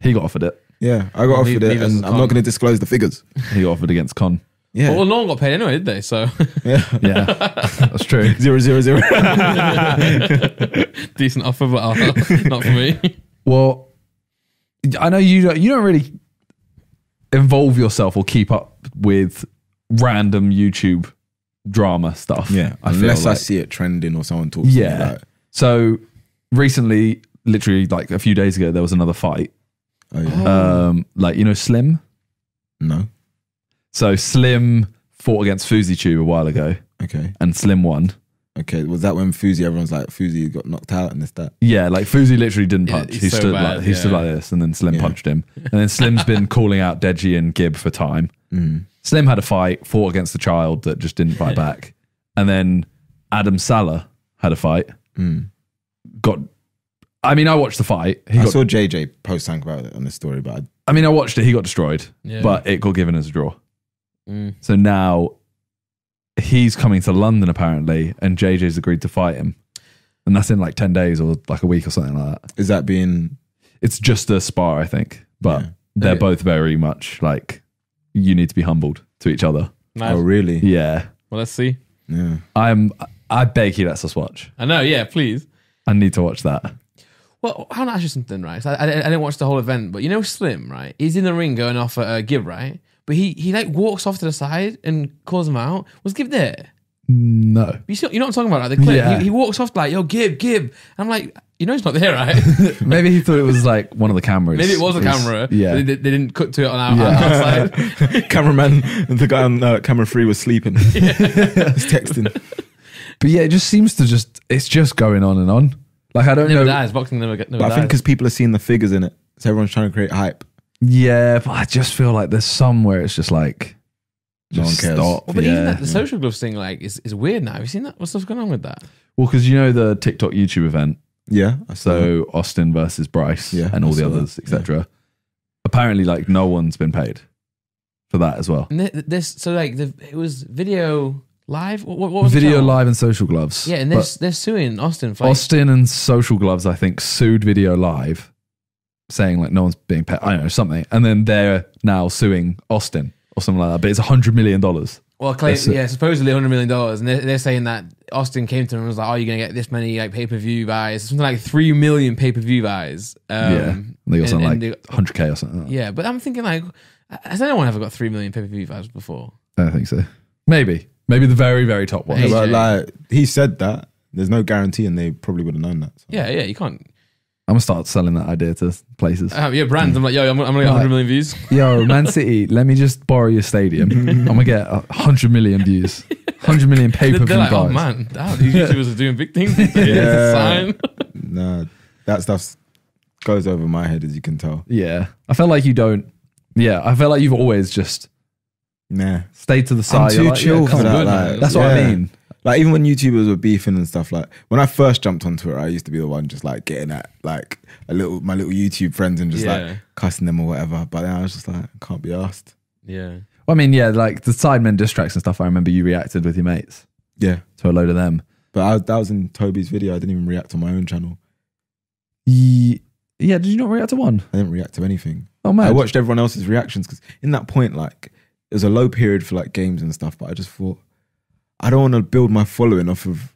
He got offered it. Yeah, I got Well, offered leave- it, leave and I'm con. not going to disclose the figures. He got offered against Con. Yeah, Well, no one got paid anyway, did they? So yeah. Yeah, that's true. zero zero zero. decent offer, but uh, not for me. Well, I know you don't, you don't really involve yourself or keep up with random YouTube drama stuff. yeah, I feel unless I see it trending or someone talks. Yeah. about it. So recently, literally like a few days ago, there was another fight. Oh yeah. Um, like you know, Slim. no. So Slim fought against FouseyTube a while ago, Okay. and Slim won. Okay. Was that when Fousey? Everyone's like Fousey got knocked out and this that. Yeah, like Fousey literally didn't Yeah, punch. he's he so stood bad, like he stood yeah. like this, and then Slim Yeah. punched him. And then Slim's been calling out Deji and Gib for time. Mm. Slim had a fight, fought against the child that just didn't fight back, and then Adam Saleh had a fight. Mm. Got, I mean, I watched the fight. He I got, saw JJ post something about it on this story, but I, I mean, I watched it. He got destroyed, Yeah. but it got given as a draw. Mm. So now he's coming to London apparently, and JJ's agreed to fight him, and that's in like ten days or like a week or something like that. is that being? It's just a spar, I think, but Yeah. they're Okay. both very much like you need to be humbled to each other. Nice. Oh really? Yeah, Well, let's see. Yeah. I'm. I beg he lets us watch. I know. Yeah, please. I need to watch that. Well, I want to ask you something, right? I, I, I didn't watch the whole event, but you know Slim, right? He's in the ring going off at uh, Gib, right? But he he like walks off to the side and calls him out. Was Gib there? No. You see, you know what I'm talking about? Like the clip. Yeah. He, he walks off like, "Yo, Gib, Gib." I'm like, you know, he's not there, right? Maybe he thought it was like one of the cameras. Maybe it was a camera. Yeah. They, they didn't cut to it on our, Yeah. outside. Cameraman, the guy on uh, camera three was sleeping. He's texting. But yeah, it just seems to just it's just going on and on. Like I don't never know. dies. Boxing never, never But I dies. think because people are seeing the figures in it, so everyone's trying to create hype. Yeah, but I just feel like there's some where it's just like No one just cares. stop. well, but yeah. even that, the social gloves thing, like, is, is weird now. Have you seen that? What's stuff going on with that? well, because you know the TikTok YouTube event, Yeah. I saw that. so Austin versus Bryce, Yeah, and I all the saw that. others, etc. Apparently, like no one's been paid for that as well. And th- this, so like, the it was video live. What, what was the Video channel? Live and Social Gloves. Yeah, and they're, But they're suing Austin for like, Austin and Social Gloves, I think, sued Video Live, saying like no one's being paid. I don't know something, and then they're now suing Austin or something like that. But it's a hundred million dollars. Well, claim, That's yeah, supposedly hundred million dollars, and they're, they're saying that Austin came to him and was like, "Oh, you're gonna get this many like pay per view buys, something like three million pay per view buys." Um, yeah, they got something and- like and 100k or something. they- yeah, but I'm thinking like, has anyone ever got three million pay per view buys before? I don't think so. Maybe, maybe the very very top one. Hey. But like he said that, there's no guarantee, and they probably would have known that. so. Yeah, yeah, you can't. I'm gonna start selling that idea to places. Uh, yeah, brands. I'm like, yo, I'm, I'm gonna get Right. 100 million views. Yo, Man City, let me just borrow your stadium. I'm gonna get hundred million views, hundred million pay They're, per they're view like, oh buys. man, damn, these YouTubers are doing big things. these days. Yeah. Sign. Nah, that stuff goes over my head, as you can tell. Yeah, I felt like you don't. Yeah, I felt like you've always just Nah, stayed to the I'm side. too You're like, chill yeah, for come on. that. good, like, man. That's what I yeah. mean. Like even when YouTubers were beefing and stuff, like when I first jumped on Twitter, I used to be the one just like getting at like a little my little YouTube friends and just Yeah. like cussing them or whatever. But then I was just like, can't be asked. Yeah. I mean, yeah, like the Sidemen diss tracks and stuff. I remember you reacted with your mates Yeah, to a load of them. but I, that was in Toby's video. I didn't even react on my own channel. Ye- Yeah, did you not react to one? I didn't react to anything. Oh man, I watched everyone else's reactions because in that point, like, it was a low period for like games and stuff. But I just thought, I don't want to build my following off of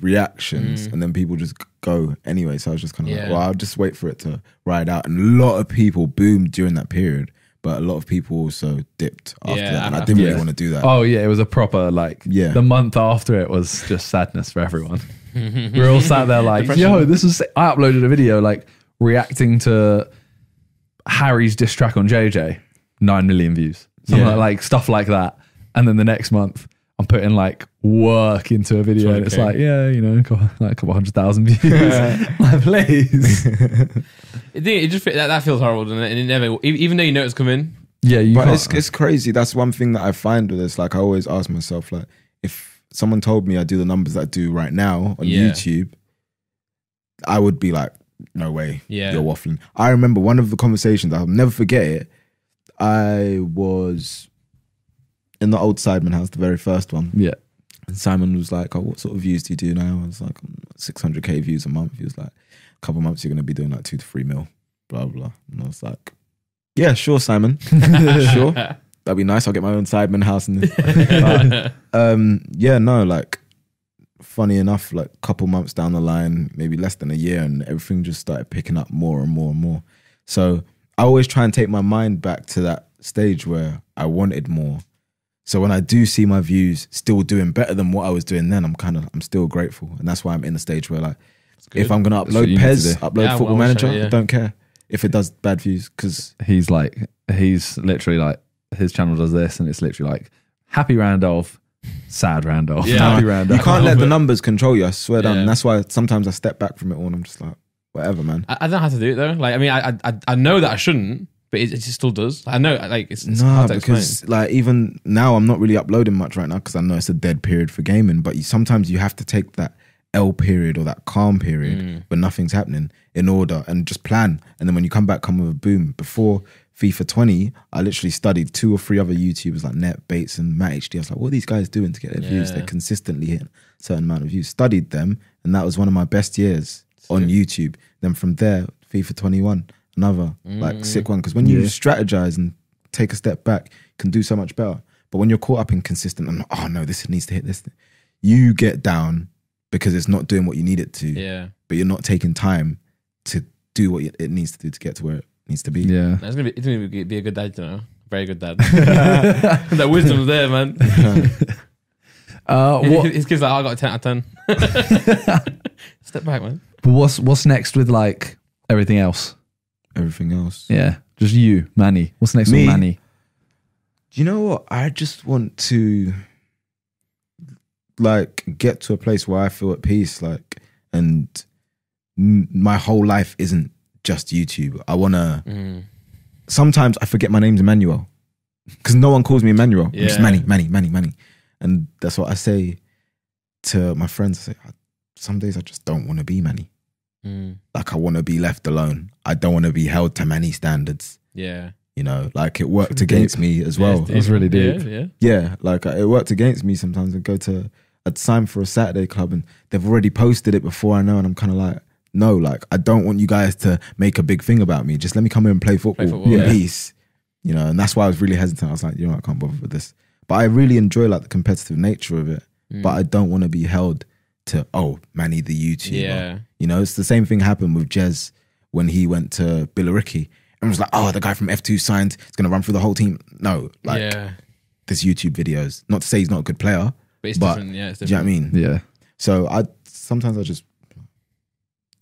reactions Mm. and then people just go anyway. So I was just kind of Yeah. like, well, I'll just wait for it to ride out. And a lot of people boomed during that period, but a lot of people also dipped after Yeah, that. And I I- didn't really yeah. want to do that. Oh yeah, it was a proper like. Yeah. The month after it was just sadness for everyone. we are all sat there like, Depression. yo, this is. I uploaded a video like reacting to Harry's diss track on JJ, nine million views, something Yeah. like, like stuff like that. And then the next month, I'm putting like work into a video, and it's like, yeah, you know, like a couple hundred thousand views. like, please, It, it just that, that feels horrible, doesn't it? And it never, even though you know it's coming. yeah, you but can't. it's, it's crazy. That's one thing that I find with this. Like, I always ask myself, like, if someone told me I do the numbers that I do right now on Yeah. YouTube, I would be like, no way, Yeah. you're waffling. I remember one of the conversations, I'll never forget it. I was in the old Sidemen house, the very first one. yeah, And Simon was like, "Oh, what sort of views do you do now?" I was like, "600 k views a month." He was like, "A couple months, you're going to be doing like two to three mil." Blah blah. And I was like, "Yeah, sure, Simon, sure, that'd be nice. I'll get my own Sidemen house." And But, um, yeah, no, like, funny enough, like, a couple months down the line, maybe less than a year, and everything just started picking up more and more and more. So I always try and take my mind back to that stage where I wanted more. So when I do see my views still doing better than what I was doing then, I'm kind of I'm still grateful, and that's why I'm in the stage where like if I'm gonna That's what upload you need to Pez, upload Yeah, Football well, Manager, sure, yeah. I don't care if it does bad views because he's like he's literally like his channel does this and it's literally like happy Randolph, sad Randolph, Yeah. happy you can't let the numbers control you. I swear down. Yeah. And that's why sometimes I step back from it all, and I'm just like, whatever, man. I, I don't know how to do it though. Like, I mean, I I, I know that I shouldn't, but it, it still does. I know, like, it's, it's Nah, hard to because explain. like even now I'm not really uploading much right now because I know it's a dead period for gaming. But you, sometimes you have to take that L period or that calm period Mm. when nothing's happening in order and just plan. And then when you come back, come with a boom. Before FIFA 20, I literally studied two or three other YouTubers like Net Bates and Matt HD. I was like, what are these guys doing to get their views? They're consistently hitting a certain amount of views. Studied them, and that was one of my best years on YouTube. Then from there, FIFA 21, another Mm. like sick one. Because when you Yeah. strategize and take a step back, you can do so much better. But when you're caught up in consistent and oh no, this needs to hit this, you get down because it's not doing what you need it to. yeah, But you're not taking time to do what it needs to do to get to where it needs to be. Yeah. that's gonna be it's gonna be, be a good dad, you know, very good dad. that wisdom's there, man. Uh, His, what, his kid's like, "Oh, I got a ten out of 10. Step back, man. but what's what's next with like everything else? Everything else. Yeah, just you, Manny. What's next Me? with Manny? Do you know what? I just want to like get to a place where I feel at peace, like, and m- my whole life isn't just YouTube. I want to. Mm. Sometimes I forget my name's Emmanuel because no one calls me Emmanuel. I'm just Yeah. Manny, Manny, Manny, Manny, and that's what I say to my friends. I say, "I- some days I just don't want to be Manny. Mm. Like I want to be left alone. I don't want to be held to many standards. Yeah, You know, like it worked against deep. me as Yeah, well. it's That's deep. really deep. Yeah, yeah. Yeah, like uh, it worked against me sometimes. I'd go to, I'd sign for a Saturday club and they've already posted it before I know. And I'm kind of like, no, like I don't want you guys to make a big thing about me. Just let me come here and play football, football, in yeah. peace. You know, and that's why I was really hesitant. I was like, you know, I can't bother with this. But I really enjoy like the competitive nature of it. Mm. But I don't want to be held to oh Manny the YouTuber. Yeah. You know, it's the same thing happened with Jez when he went to Billericay. And was like, oh, the guy from F2 signed, it's gonna run through the whole team. No, like yeah. there's YouTube videos. Not to say he's not a good player, But it's but different. Yeah, it's do you know what I mean? Yeah. So I sometimes I just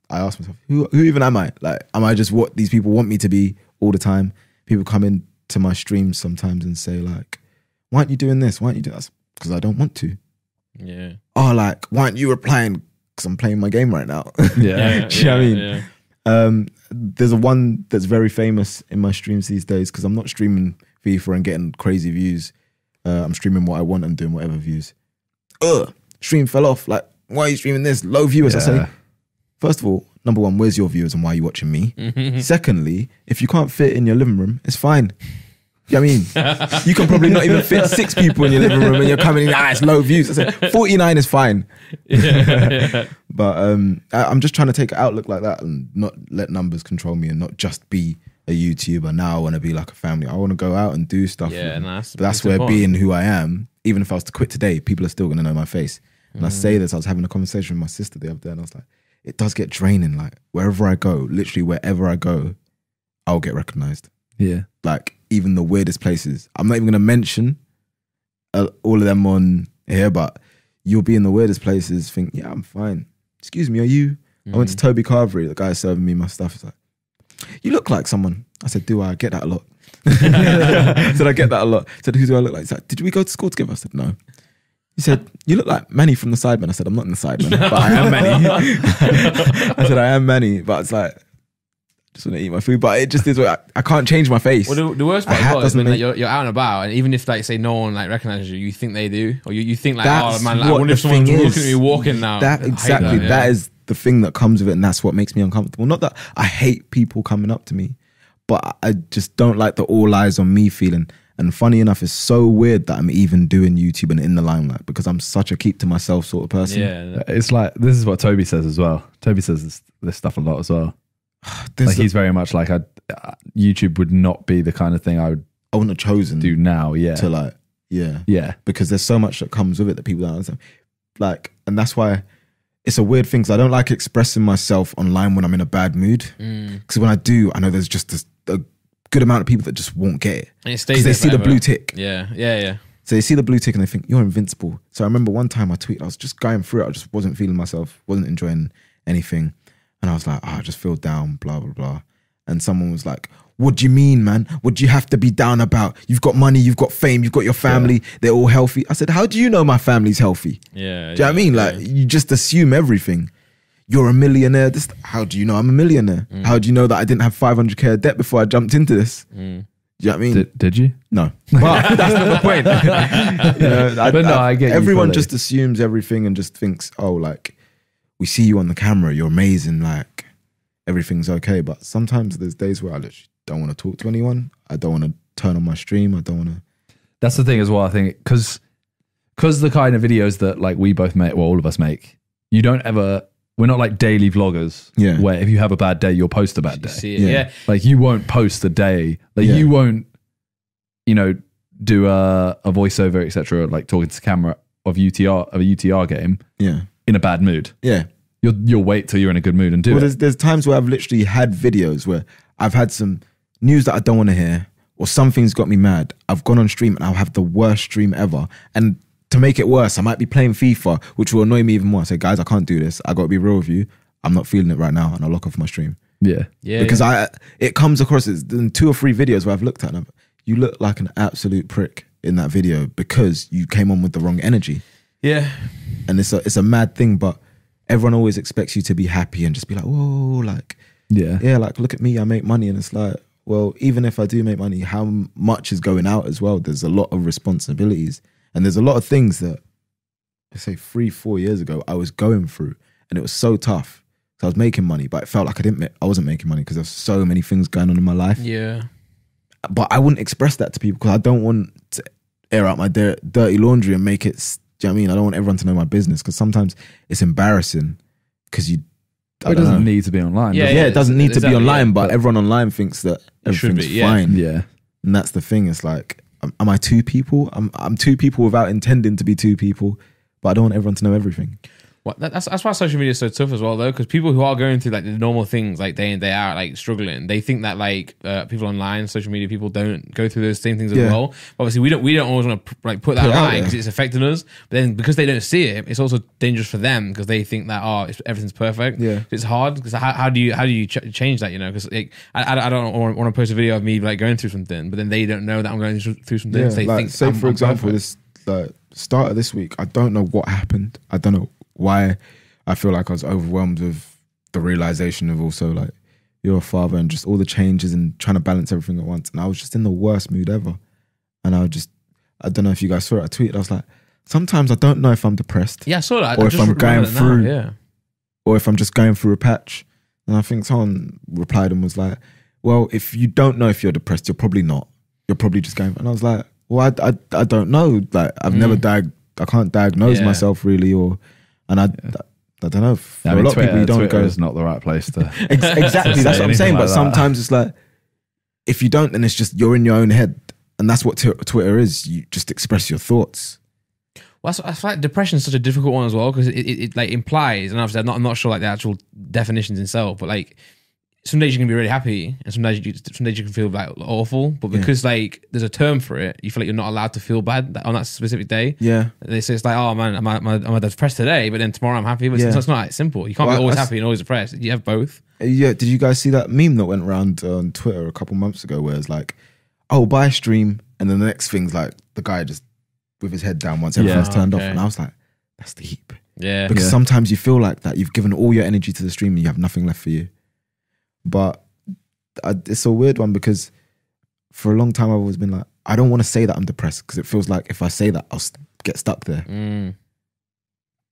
I ask myself, who who even am I? Like, am I just what these people want me to be all the time? People come into my streams sometimes and say like, why aren't you doing this? Why aren't you doing that? Because I don't want to. Yeah. Oh, like, why aren't you replying? Because I'm playing my game right now. Yeah. Do you know what I mean? Yeah. Um, there's a one that's very famous in my streams these days because I'm not streaming FIFA and getting crazy views. Uh, I'm streaming what I want and doing whatever views. Ugh, stream fell off. Like, why are you streaming this? Low viewers. I say, first of all, number one, where's your viewers and why are you watching me? Secondly, if you can't fit in your living room, it's fine. You know what I mean? you can probably not even fit six people in your living room and you're coming in, ah, it's low views. I said, 49 is fine. But um, I, I'm just trying to take an outlook like that and not let numbers control me and not just be a YouTuber. Now I want to be like a family. I want to go out and do stuff. Yeah, with- nice. But that's where important. being who I am, even if I was to quit today, people are still going to know my face. And I Mm. say this, I was having a conversation with my sister the other day and I was like, it does get draining. Like wherever I go, literally wherever I go, I'll get recognized. Yeah. Like even the weirdest places. I'm not even going to mention uh, all of them on here, but you'll be in the weirdest places. Think, yeah, I'm fine. Excuse me, are you? I went to Toby Carvery. The guy serving me my stuff. He's like, you look like someone. I said, do I? I get that a lot. I said, I get that a lot. I said, who do I look like? He's like, did we go to school together? I said, no. He said, you look like Manny from the Sidemen. I said, I'm not in the Sidemen, but I am Manny. I said, I am Manny, but it's like, just want to eat my food. But it just is what I, I can't change my face. Well, the, the worst part A hat is doesn't when like, you're, you're out and about, and even if like say no one like recognizes you, you think they do, or you, you think like, oh, That's oh man, like, I what wonder if the someone's thing looking is. at me walking now. That I hate exactly. yeah. that is the thing that comes with it, and that's what makes me uncomfortable. Not that I hate people coming up to me, but I- I just don't like the all eyes on me feeling. And funny enough, it's so weird that I'm even doing YouTube and in the limelight because I'm such a keep to myself sort of person. Yeah, It's like this is what Toby says as well. Toby says this, this stuff a lot as well. There's Like the- he's very much like I, uh, YouTube would not be the kind of thing I would I wouldn't have chosen do now. Yeah, to like, yeah, yeah, because there's so much that comes with it that people don't understand. Like, and that's why it's a weird thing because I don't like expressing myself online when I'm in a bad mood. Mm. Because when I do, I know there's just this, a good amount of people that just won't get it and it stays because they there see the blue tick. Yeah, yeah, yeah. So they see the blue tick and they think you're invincible. So I remember one time I tweeted, I was just going through it. I just wasn't feeling myself, wasn't enjoying anything, and I was like, oh, I just feel down, blah blah blah. And someone was like, "What do you mean, man? What do you have to be down about? You've got money, you've got fame, you've got your family. They're all healthy." I said, "How do you know my family's healthy? Yeah, Do you know what I mean? Like you just assume everything." You're a millionaire. This, how do you know I'm a millionaire? Mm. How do you know that I didn't have 500k of debt before I jumped into this? Mm. Do you know what I mean? did, did you? No, but that's not the point. You know, But no, I get Everyone fully. just assumes everything and just thinks, oh, like we see you on the camera, you're amazing, like everything's okay. But sometimes there's days where I literally don't want to talk to anyone. I don't want to turn on my stream. I don't want to. That's the thing as well. I think because because the kind of videos that like we both make, well, all of us make, you don't ever. We're not like daily vloggers. Yeah. Where if you have a bad day, you'll post a bad day. see it. Yeah. Yeah. Like you won't post a day. Like Yeah. you won't, you know, do a, a voiceover, etc. Like talking to the camera of UTR of a UTR game Yeah, in a bad mood. yeah. You'll you'll wait till you're in a good mood and do Well, it. there's there's times where I've literally had videos where I've had some news that I don't want to hear, or something's got me mad. I've gone on stream and I'll have the worst stream ever. And to make it worse, I might be playing FIFA, which will annoy me even more. I say, guys, I can't do this. I got to be real with you. I'm not feeling it right now, and I'll lock off my stream Yeah. Yeah. because I it comes across as in two or three videos where I've looked at them. You look like an absolute prick in that video because you came on with the wrong energy yeah. and it's a it's a mad thing, but everyone always expects you to be happy and just be like, whoa, like Yeah. yeah, like look at me, I make money, and it's like, well, even if I do make money, how much is going out as well? There's a lot of responsibilities, and there's a lot of things that, I say, three, four years ago, I was going through, and it was so tough. So I was making money, but it felt like I didn't. Ma- I wasn't making money because there's so many things going on in my life. Yeah. But I wouldn't express that to people because I don't want to air out my dirty laundry and make it. S- Do you know what I mean? I don't want everyone to know my business because sometimes it's embarrassing because you. I It doesn't know. need to be online. Yeah, Yeah, it? it doesn't need to be online, yeah. but But- everyone online thinks that everything's be, yeah. fine. Yeah. And that's the thing. It's like am, am I two people? I'm I'm two people without intending to be two people, but I don't want everyone to know everything. Well, that, that's that's why social media is so tough as well, though, because people who are going through like the normal things, like day in day out, like struggling, they think that like uh, people online, social media people don't go through those same things as Yeah. well. Obviously, we don't we don't always want to like put that Put out because it's affecting us. But then because they don't see it, it's also dangerous for them because they think that oh, it's, everything's perfect. Yeah. it's hard because how, how do you how do you ch- change that? You know, because like, I, I don't want, want to post a video of me like going through something, but then they don't know that I'm going through, something. Yeah, so they like think say I'm- for I'm example, this like start of this week, I don't know what happened. I don't know why. I feel like I was overwhelmed with the realization of also like you're a father and just all the changes and trying to balance everything at once. And I was just in the worst mood ever. And I was just, I don't know if you guys saw it. I tweeted. I was like, sometimes I don't know if I'm depressed yeah, I saw that. or I if I'm going it now, through- yeah. or if I'm just going through a patch. And I think someone replied and was like, well, if you don't know if you're depressed, you're probably not. You're probably just going. And I was like, well, I, I, I don't know. Like, I've hmm. never diag, I can't diagnose Yeah. myself really, or, and I, I, don't know. For I mean, a lot Twitter, of people, you don't Twitter go. is not the right place to. Ex- exactly. say That's what I'm saying. like but that. sometimes it's like, if you don't, then it's just you're in your own head. And that's what t- Twitter is. You just express your thoughts. Well, that's, I feel like depression is such a difficult one as well because it, it, it like implies, and obviously I'm not, I'm not sure like the actual definitions in itself, but like some days you can be really happy, and some days you some days you can feel like awful. But because like there's a term for it, you feel like you're not allowed to feel bad on that specific day. Yeah. They say it's like, oh man, am I, am I, am I depressed today? But then tomorrow I'm happy. But it's, Yeah. it's not that simple. You can't Well, be always happy and always depressed. You have both. Uh, Yeah, did you guys see that meme that went around on Twitter a couple months ago where it's like, oh, buy a stream, and then the next thing's like the guy just with his head down once everything's Yeah. turned off. And I was like, that's the heap. Yeah. Because Yeah. sometimes you feel like that. You've given all your energy to the stream and you have nothing left for you. But I, it's a weird one because for a long time I've always been like, I don't want to say that I'm depressed because it feels like if I say that, I'll st- get stuck there. Mm.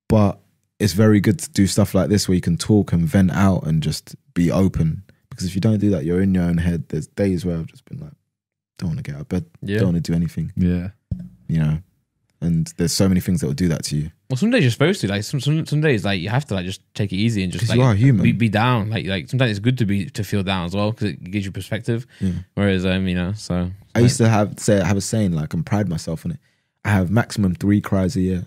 but it's very good to do stuff like this where you can talk and vent out and just be open. Because if you don't do that, you're in your own head. There's days where I've just been like, don't want to get out of bed, Yeah. don't want to do anything, Yeah. you know. And there's so many things that will do that to you. Well, some days you're supposed to like some some, some days like you have to like just take it easy and just 'Cause like you are human. Be, be down. Like like sometimes it's good to be to feel down as well because it gives you perspective. Yeah. Whereas um you know so I used to have say have a saying like and pride myself on it. I have maximum three cries a year,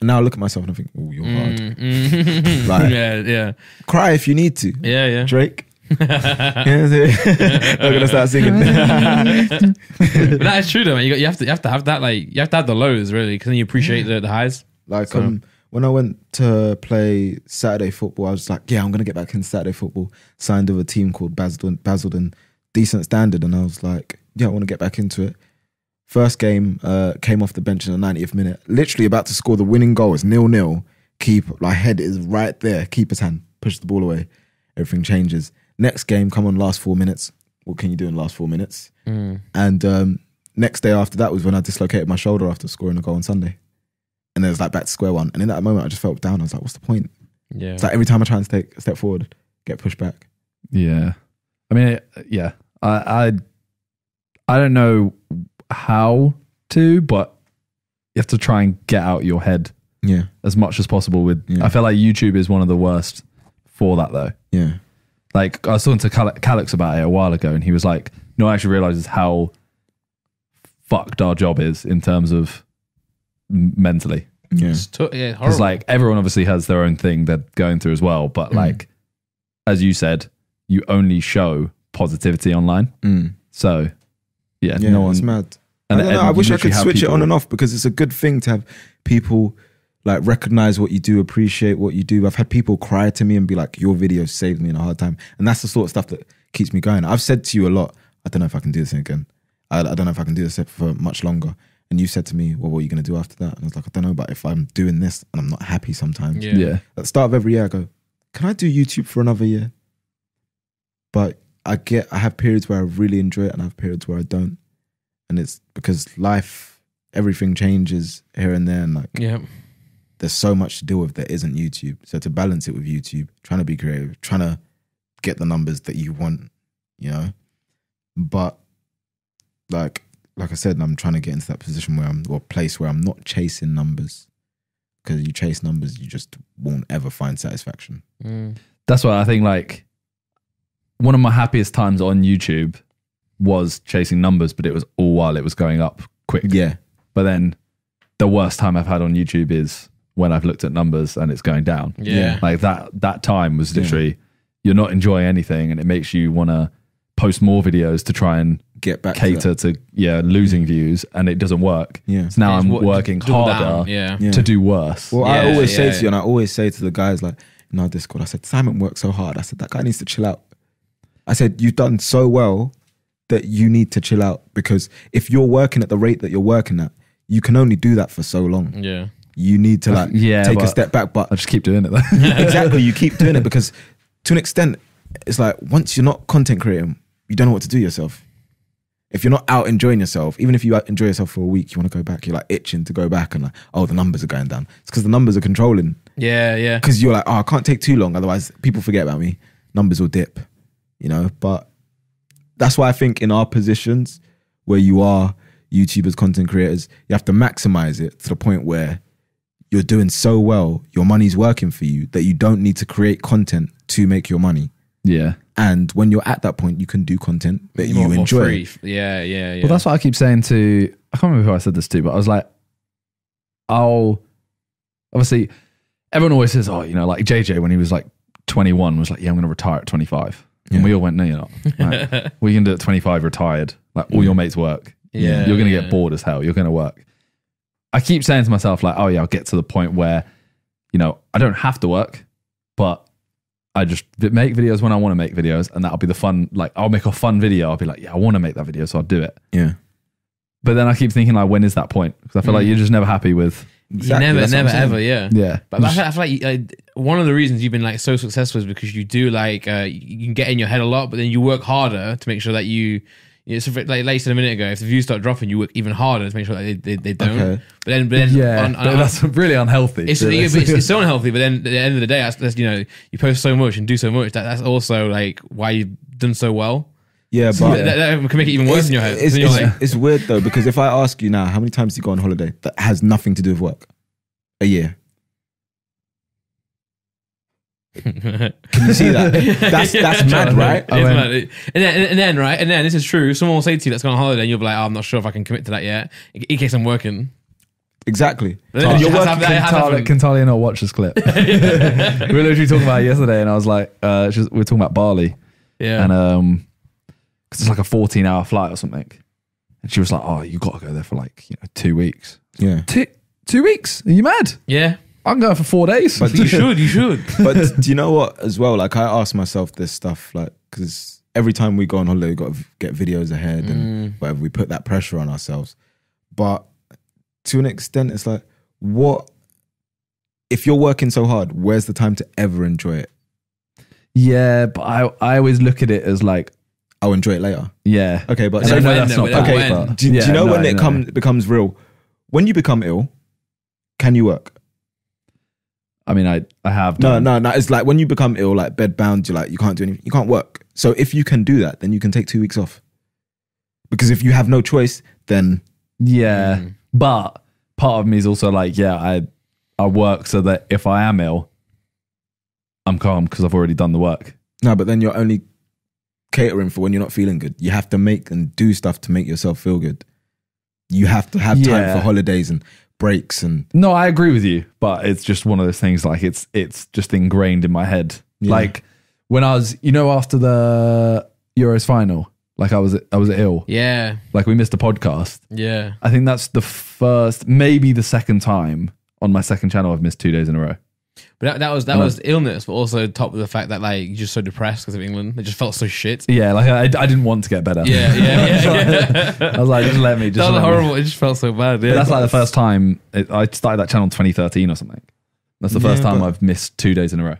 and now I look at myself and I think, oh, you're hard. Mm, mm. Like- yeah yeah Cry if you need to. yeah yeah. Drake. yeah, I'm gonna start singing. but that is true though. Man. You got, you have to you have to have that like you have to have the lows really because then you appreciate the, the highs. Like So- um, when I went to play Saturday football, I was like, yeah, I'm gonna get back in Saturday football. Signed with a team called Basildon, Basildon Decent Standard, and I was like, yeah, I want to get back into it. First game, uh, came off the bench in the 90th minute, literally about to score the winning goal. It's nil nil. Keep my head is right there. Keeper's hand, push the ball away. Everything changes. Next game, come on, last four minutes. What can you do in the last four minutes? And um, next day after that was when I dislocated my shoulder after scoring a goal on Sunday. And then it was like back to square one. And in that moment, I just felt down. I was like, what's the point? Yeah. It's like every time I try and take a step forward, get pushed back. Yeah. I mean, it- yeah. I, I, I don't know how to, but you have to try and get out your head Yeah. as much as possible. With Yeah. I feel like YouTube is one of the worst for that though. Yeah. Like I was talking to Cal- Callux about it a while ago, and he was like, "No one actually realizes how fucked our job is in terms of m- mentally." Yeah. It's t- yeah, Because horrible. like everyone obviously has their own thing they're going through as well, but like as you said, you only show positivity online. Mm. So yeah, Yeah. no one. it's mad. and- I, don't know, I wish I could switch it on and off because it's a good thing to have people like recognize what you do, appreciate what you do. I've had people cry to me and be like, "Your video saved me in a hard time," and that's the sort of stuff that keeps me going. I've said to you a lot. I don't know if I can do this again. I, I don't know if I can do this for much longer. And you said to me, "Well, what are you going to do after that?" And I was like, "I don't know, but if I'm doing this and I'm not happy sometimes, yeah. Yeah, at the start of every year, I go, "Can I do YouTube for another year?" But I get, I have periods where I really enjoy it, and I have periods where I don't, and it's because life, everything changes here and there, and like yeah. there's so much to deal with that isn't YouTube. So to balance it with YouTube, trying to be creative, trying to get the numbers that you want, you know, but like like I said, I'm trying to get into that position where I'm or place where I'm not chasing numbers. Because you chase numbers, you just won't ever find satisfaction. Mm. that's why I think like one of my happiest times on YouTube was chasing numbers, but it was all while it was going up quick. Yeah. But then the worst time I've had on YouTube is when I've looked at numbers and it's going down. Yeah. Like that that time was literally you're not enjoying anything and it makes you want to post more videos to try and Get back cater that. to yeah losing views and it doesn't work. Yeah. So now It's I'm what- working harder down, Yeah. Yeah. to do worse. Well, I Yeah, always say yeah. to you, and I always say to the guys, like, in our Discord, I said, Simon works so hard. I said, that guy needs to chill out. I said, you've done so well that you need to chill out because if you're working at the rate that you're working at, you can only do that for so long. Yeah. You need to like Yeah, take a step back. But I just keep doing it though. exactly, you keep doing it because to an extent, it's like once you're not content creating, you don't know what to do yourself. If you're not out enjoying yourself, even if you enjoy yourself for a week, you want to go back. You're like itching to go back and like, oh, the numbers are going down. It's because the numbers are controlling. Yeah. Yeah. Because you're like, oh, I can't take too long, otherwise people forget about me. Numbers will dip, you know. But that's why I think in our positions where you are YouTubers, content creators, you have to maximize it to the point where you're doing so well, your money's working for you that you don't need to create content to make your money. yeah. And when you're at that point, you can do content that More- you more enjoy. free. Yeah. Yeah. Yeah. Well, that's what I keep saying to. I can't remember who I said this to, but I was like, I'll obviously everyone always says, oh, you know, like JJ when he was like 21 was like, yeah, I'm going to retire at 25, and we all went, no, you're not. Like, we can do it at 25, retired. Like all your mm. mates work. Yeah, you're going to yeah. get bored as hell. You're going to work. I keep saying to myself, like, oh yeah, I'll get to the point where, you know, I don't have to work, but I just make videos when I want to make videos, and that'll be the fun. Like, I'll make a fun video. I'll be like, yeah, I want to make that video, so I'll do it. Yeah. But then I keep thinking, like, when is that point? Because I feel like you're just never happy with. Exactly, never, that's what I'm never, saying. ever. Yeah. Yeah, But I feel, I feel like uh, one of the reasons you've been like so successful is because you do like uh, you can get in your head a lot, but then you work harder to make sure that you. It's like, like you said a minute ago. If the views start dropping, you work even harder to make sure that they, they, they don't. Okay. But then, but then yeah, on- but that's really unhealthy. it's, yeah, it's, it's so unhealthy. But then at the end of the day, that's, that's you know you post so much and do so much. That that's also like why you've done so well. Yeah, but That, that can make it even worse in your head. It's, it's- like, it's weird though because if I ask you now, how many times do you go on holiday that has nothing to do with work? A year. Can you see that? That's that's mad, right? It's went- mad. And then, and then, right, and then this is true. Someone will say to you, "Let's go on holiday," and you'll be like, oh, "I'm not sure if I can commit to that yet," in in case I'm working. Exactly. But You're it has working- to happen- it has to Can Talia, happen. can Talia not watch this clip? we were literally talking about it yesterday, and I was like, uh, she was- "We're talking about Bali, Yeah, and um, because it's like a 14 hour flight or something, and she was like, "Oh, you got to go there for like you know two weeks." Yeah. Two two weeks? Are you mad? yeah. I'm going for four days. But You should, you should. But do you know what as well? Like I ask myself this stuff, like because every time we go on holiday, we got to get videos ahead and mm. whatever. We put that pressure on ourselves. But to an extent, it's like, what if you're working so hard? Where's the time to ever enjoy it? yeah, but I I always look at it as like, I'll enjoy it later. yeah, Okay, but And say I know when, that's though, not but bad, okay, but- do, do you know no, when it no. come, becomes real? When you become ill, can you work? I mean, I I have No, done- no, no. It's like when you become ill, like bed bound, you're like, you can't do anything. You can't work. So if you can do that, then you can take two weeks off. Because if you have no choice, then Yeah, Mm. but part of me is also like, yeah, I I work so that if I am ill, I'm calm because I've already done the work. no, but then you're only catering for when you're not feeling good. You have to make and do stuff to make yourself feel good. You have to have time Yeah. for holidays and breaks and No, I agree with you, but it's just one of those things. Like it's it's just ingrained in my head. Yeah. Like when I was, you know, after the Euros final, like I was I was ill. Yeah, Like we missed a podcast. yeah. I think that's the first, maybe the second time on my second channel I've missed two days in a row. But that, that was that I- was illness, but also top of the fact that like you're just so depressed because of England. It just felt so shit. Yeah, like I, I didn't want to get better. Yeah, yeah, yeah. yeah. I was like, just let me. Just that was let me. horrible. It just felt so bad. Yeah, But that's like the first time it, I started that channel in 2013 or something. That's the first Yeah, time I've missed two days in a row.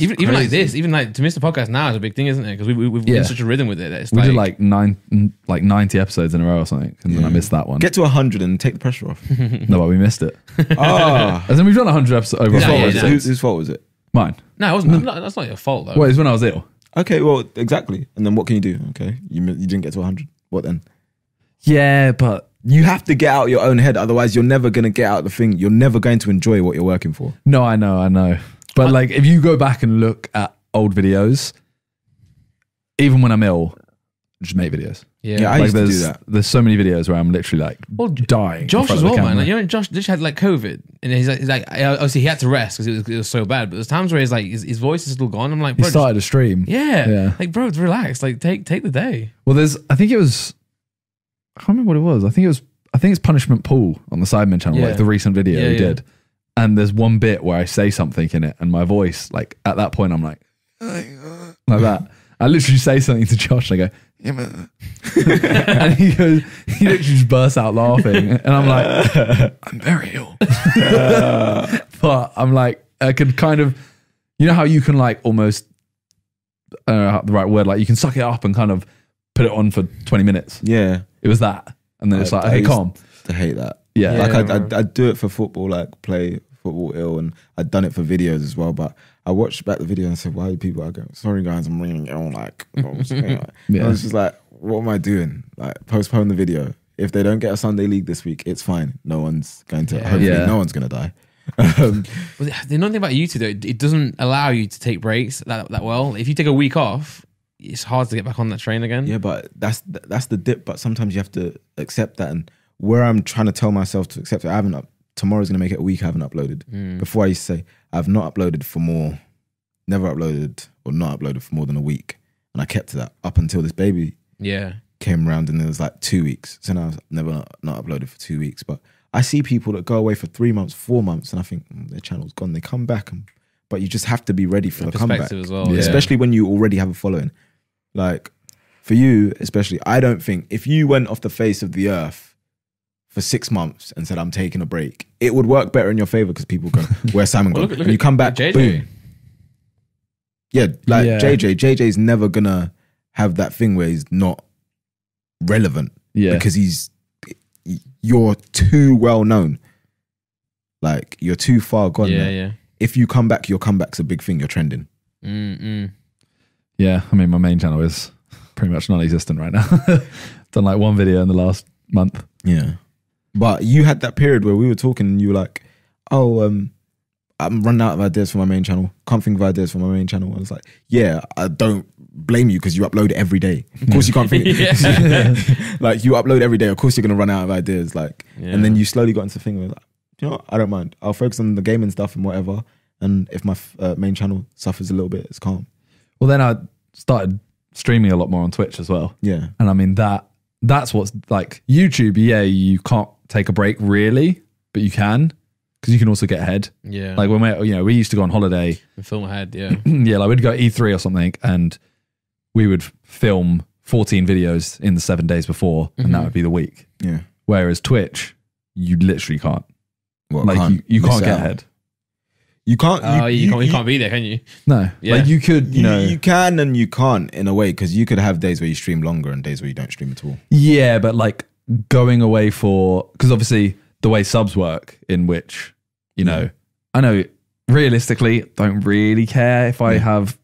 Even even like this, even like to miss the podcast now is a big thing, isn't it? Because we, we we've Yeah. in such a rhythm with it. that It's We like, did like nine, like 90 episodes in a row or something, and then I missed that one. get to 100 and take the pressure off. no, but we missed it. Ah. As in, we've done 100 episodes over Whose Yeah, fault yeah, was yeah. it? Whose, whose fault was it? Mine. no, it wasn't. no, that's not your fault though. Well, it's when I was ill. Okay, well, exactly. And then what can you do? Okay, you you didn't get to 100. What then? Yeah, but You have to get out your own head, otherwise you're never gonna get out the thing. You're never going to enjoy what you're working for. no, I know, I know. But like, if you go back and look at old videos, even when I'm ill, just make videos. Yeah. Yeah, I like used to there's do that. there's so many videos where I'm literally like Well, dying. in Josh front as of the well, man. camera. Like, you know, Josh, Josh had like COVID, and he's like, he's like obviously he had to rest because it was, it was so bad. But there's times where he's like, his, his voice is still gone. I'm like, he bro, just- started a stream. yeah, Yeah. like bro, relax, like take take the day. Well, there's I think it was I can't remember what it was. I think it was I think it's Punishment Pool on the Sidemen channel, Yeah. like the recent video Yeah, he yeah. did. And there's one bit where I say something in it, and my voice, like at that point, I'm like, like that. I literally say something to Josh, and I go, and he goes, he literally just bursts out laughing, and I'm like, I'm very ill, but I'm like, I can kind of, you know how you can like almost, I don't know the right word, like you can suck it up and kind of put it on for 20 minutes. Yeah, It was that, and then it's like, I okay, used calm, to hate that. yeah, Yeah. like I'd. I'd, I'd do it for football, like play football ill, and I'd done it for videos as well. But I watched back the video and said, "Why do people?" I go, "Sorry guys, I'm really ill." Like, I was, Yeah. I was just like, "What am I doing?" Like, postpone the video. If they don't get a Sunday league this week, it's fine. No one's going to. Yeah. Hopefully, Yeah. no one's going to die. um, But the another thing about YouTube though, it- it doesn't allow you to take breaks that that well. If you take a week off, it's hard to get back on that train again. yeah, but that's that's the dip. But sometimes you have to accept that. And where I'm trying to tell myself to accept it, I haven't. Up, tomorrow's going to make it a week. I haven't uploaded. Mm. Before I used to say I've not uploaded for more, never uploaded or not uploaded for more than a week, and I kept to that up until this baby Yeah. came around, and it was like two weeks. So now I've never not, not uploaded for two weeks. But I see people that go away for three months, four months, and I think mm, their channel's gone. They come back, and, but you just have to be ready for the comeback, as well. Yeah. especially when you already have a following. Like for you, especially, I don't think if you went off the face of the earth. For six months and said I'm taking a break, it would work better in your favor because people go, "Where's Simon Well, gone?" look, look and you come back, JJ. boom, yeah, like Yeah. JJ. JJ's never gonna have that thing where he's not relevant yeah, because he's you're too well known. Like you're too far gone. Yeah, now. yeah. If you come back, your comeback's a big thing. You're trending. Mm, mm. yeah. I mean, my main channel is pretty much non-existent right now. Done like one video in the last month. Yeah. But you had that period where we were talking and you were like, "Oh, um, I'm running out of ideas for my main channel. Can't think of ideas for my main channel." I was like, "Yeah, I don't blame you because you upload every day. Of course, you can't think. like you upload every day. Of course, you're gonna run out of ideas. Like, Yeah. and then you slowly got into the thing where like, you know, what? I don't mind. I'll focus on the gaming stuff and whatever. And if my f- uh, main channel suffers a little bit, it's calm. Well, then I started streaming a lot more on Twitch as well. Yeah, And I mean that that's what's like YouTube, yeah, you can't take a break really, but you can because you can also get ahead. Yeah. Like when we you know, we used to go on holiday, film ahead. Yeah. yeah, like we'd go E3 or something and we would film 14 videos in the 7 days before and that Mhm. would be the week. yeah. Whereas Twitch, you literally can't. Well, Like you, you miss can't get out. ahead. You can't. Oh, you, can't, you can't be there, can you? No. Yeah. Like you could, you You, know. you can and you can't in a way because you could have days where you stream longer and days where you don't stream at all. Yeah, but like going away for because obviously the way subs work, in which you know, Yeah. I know realistically don't really care if I Yeah. have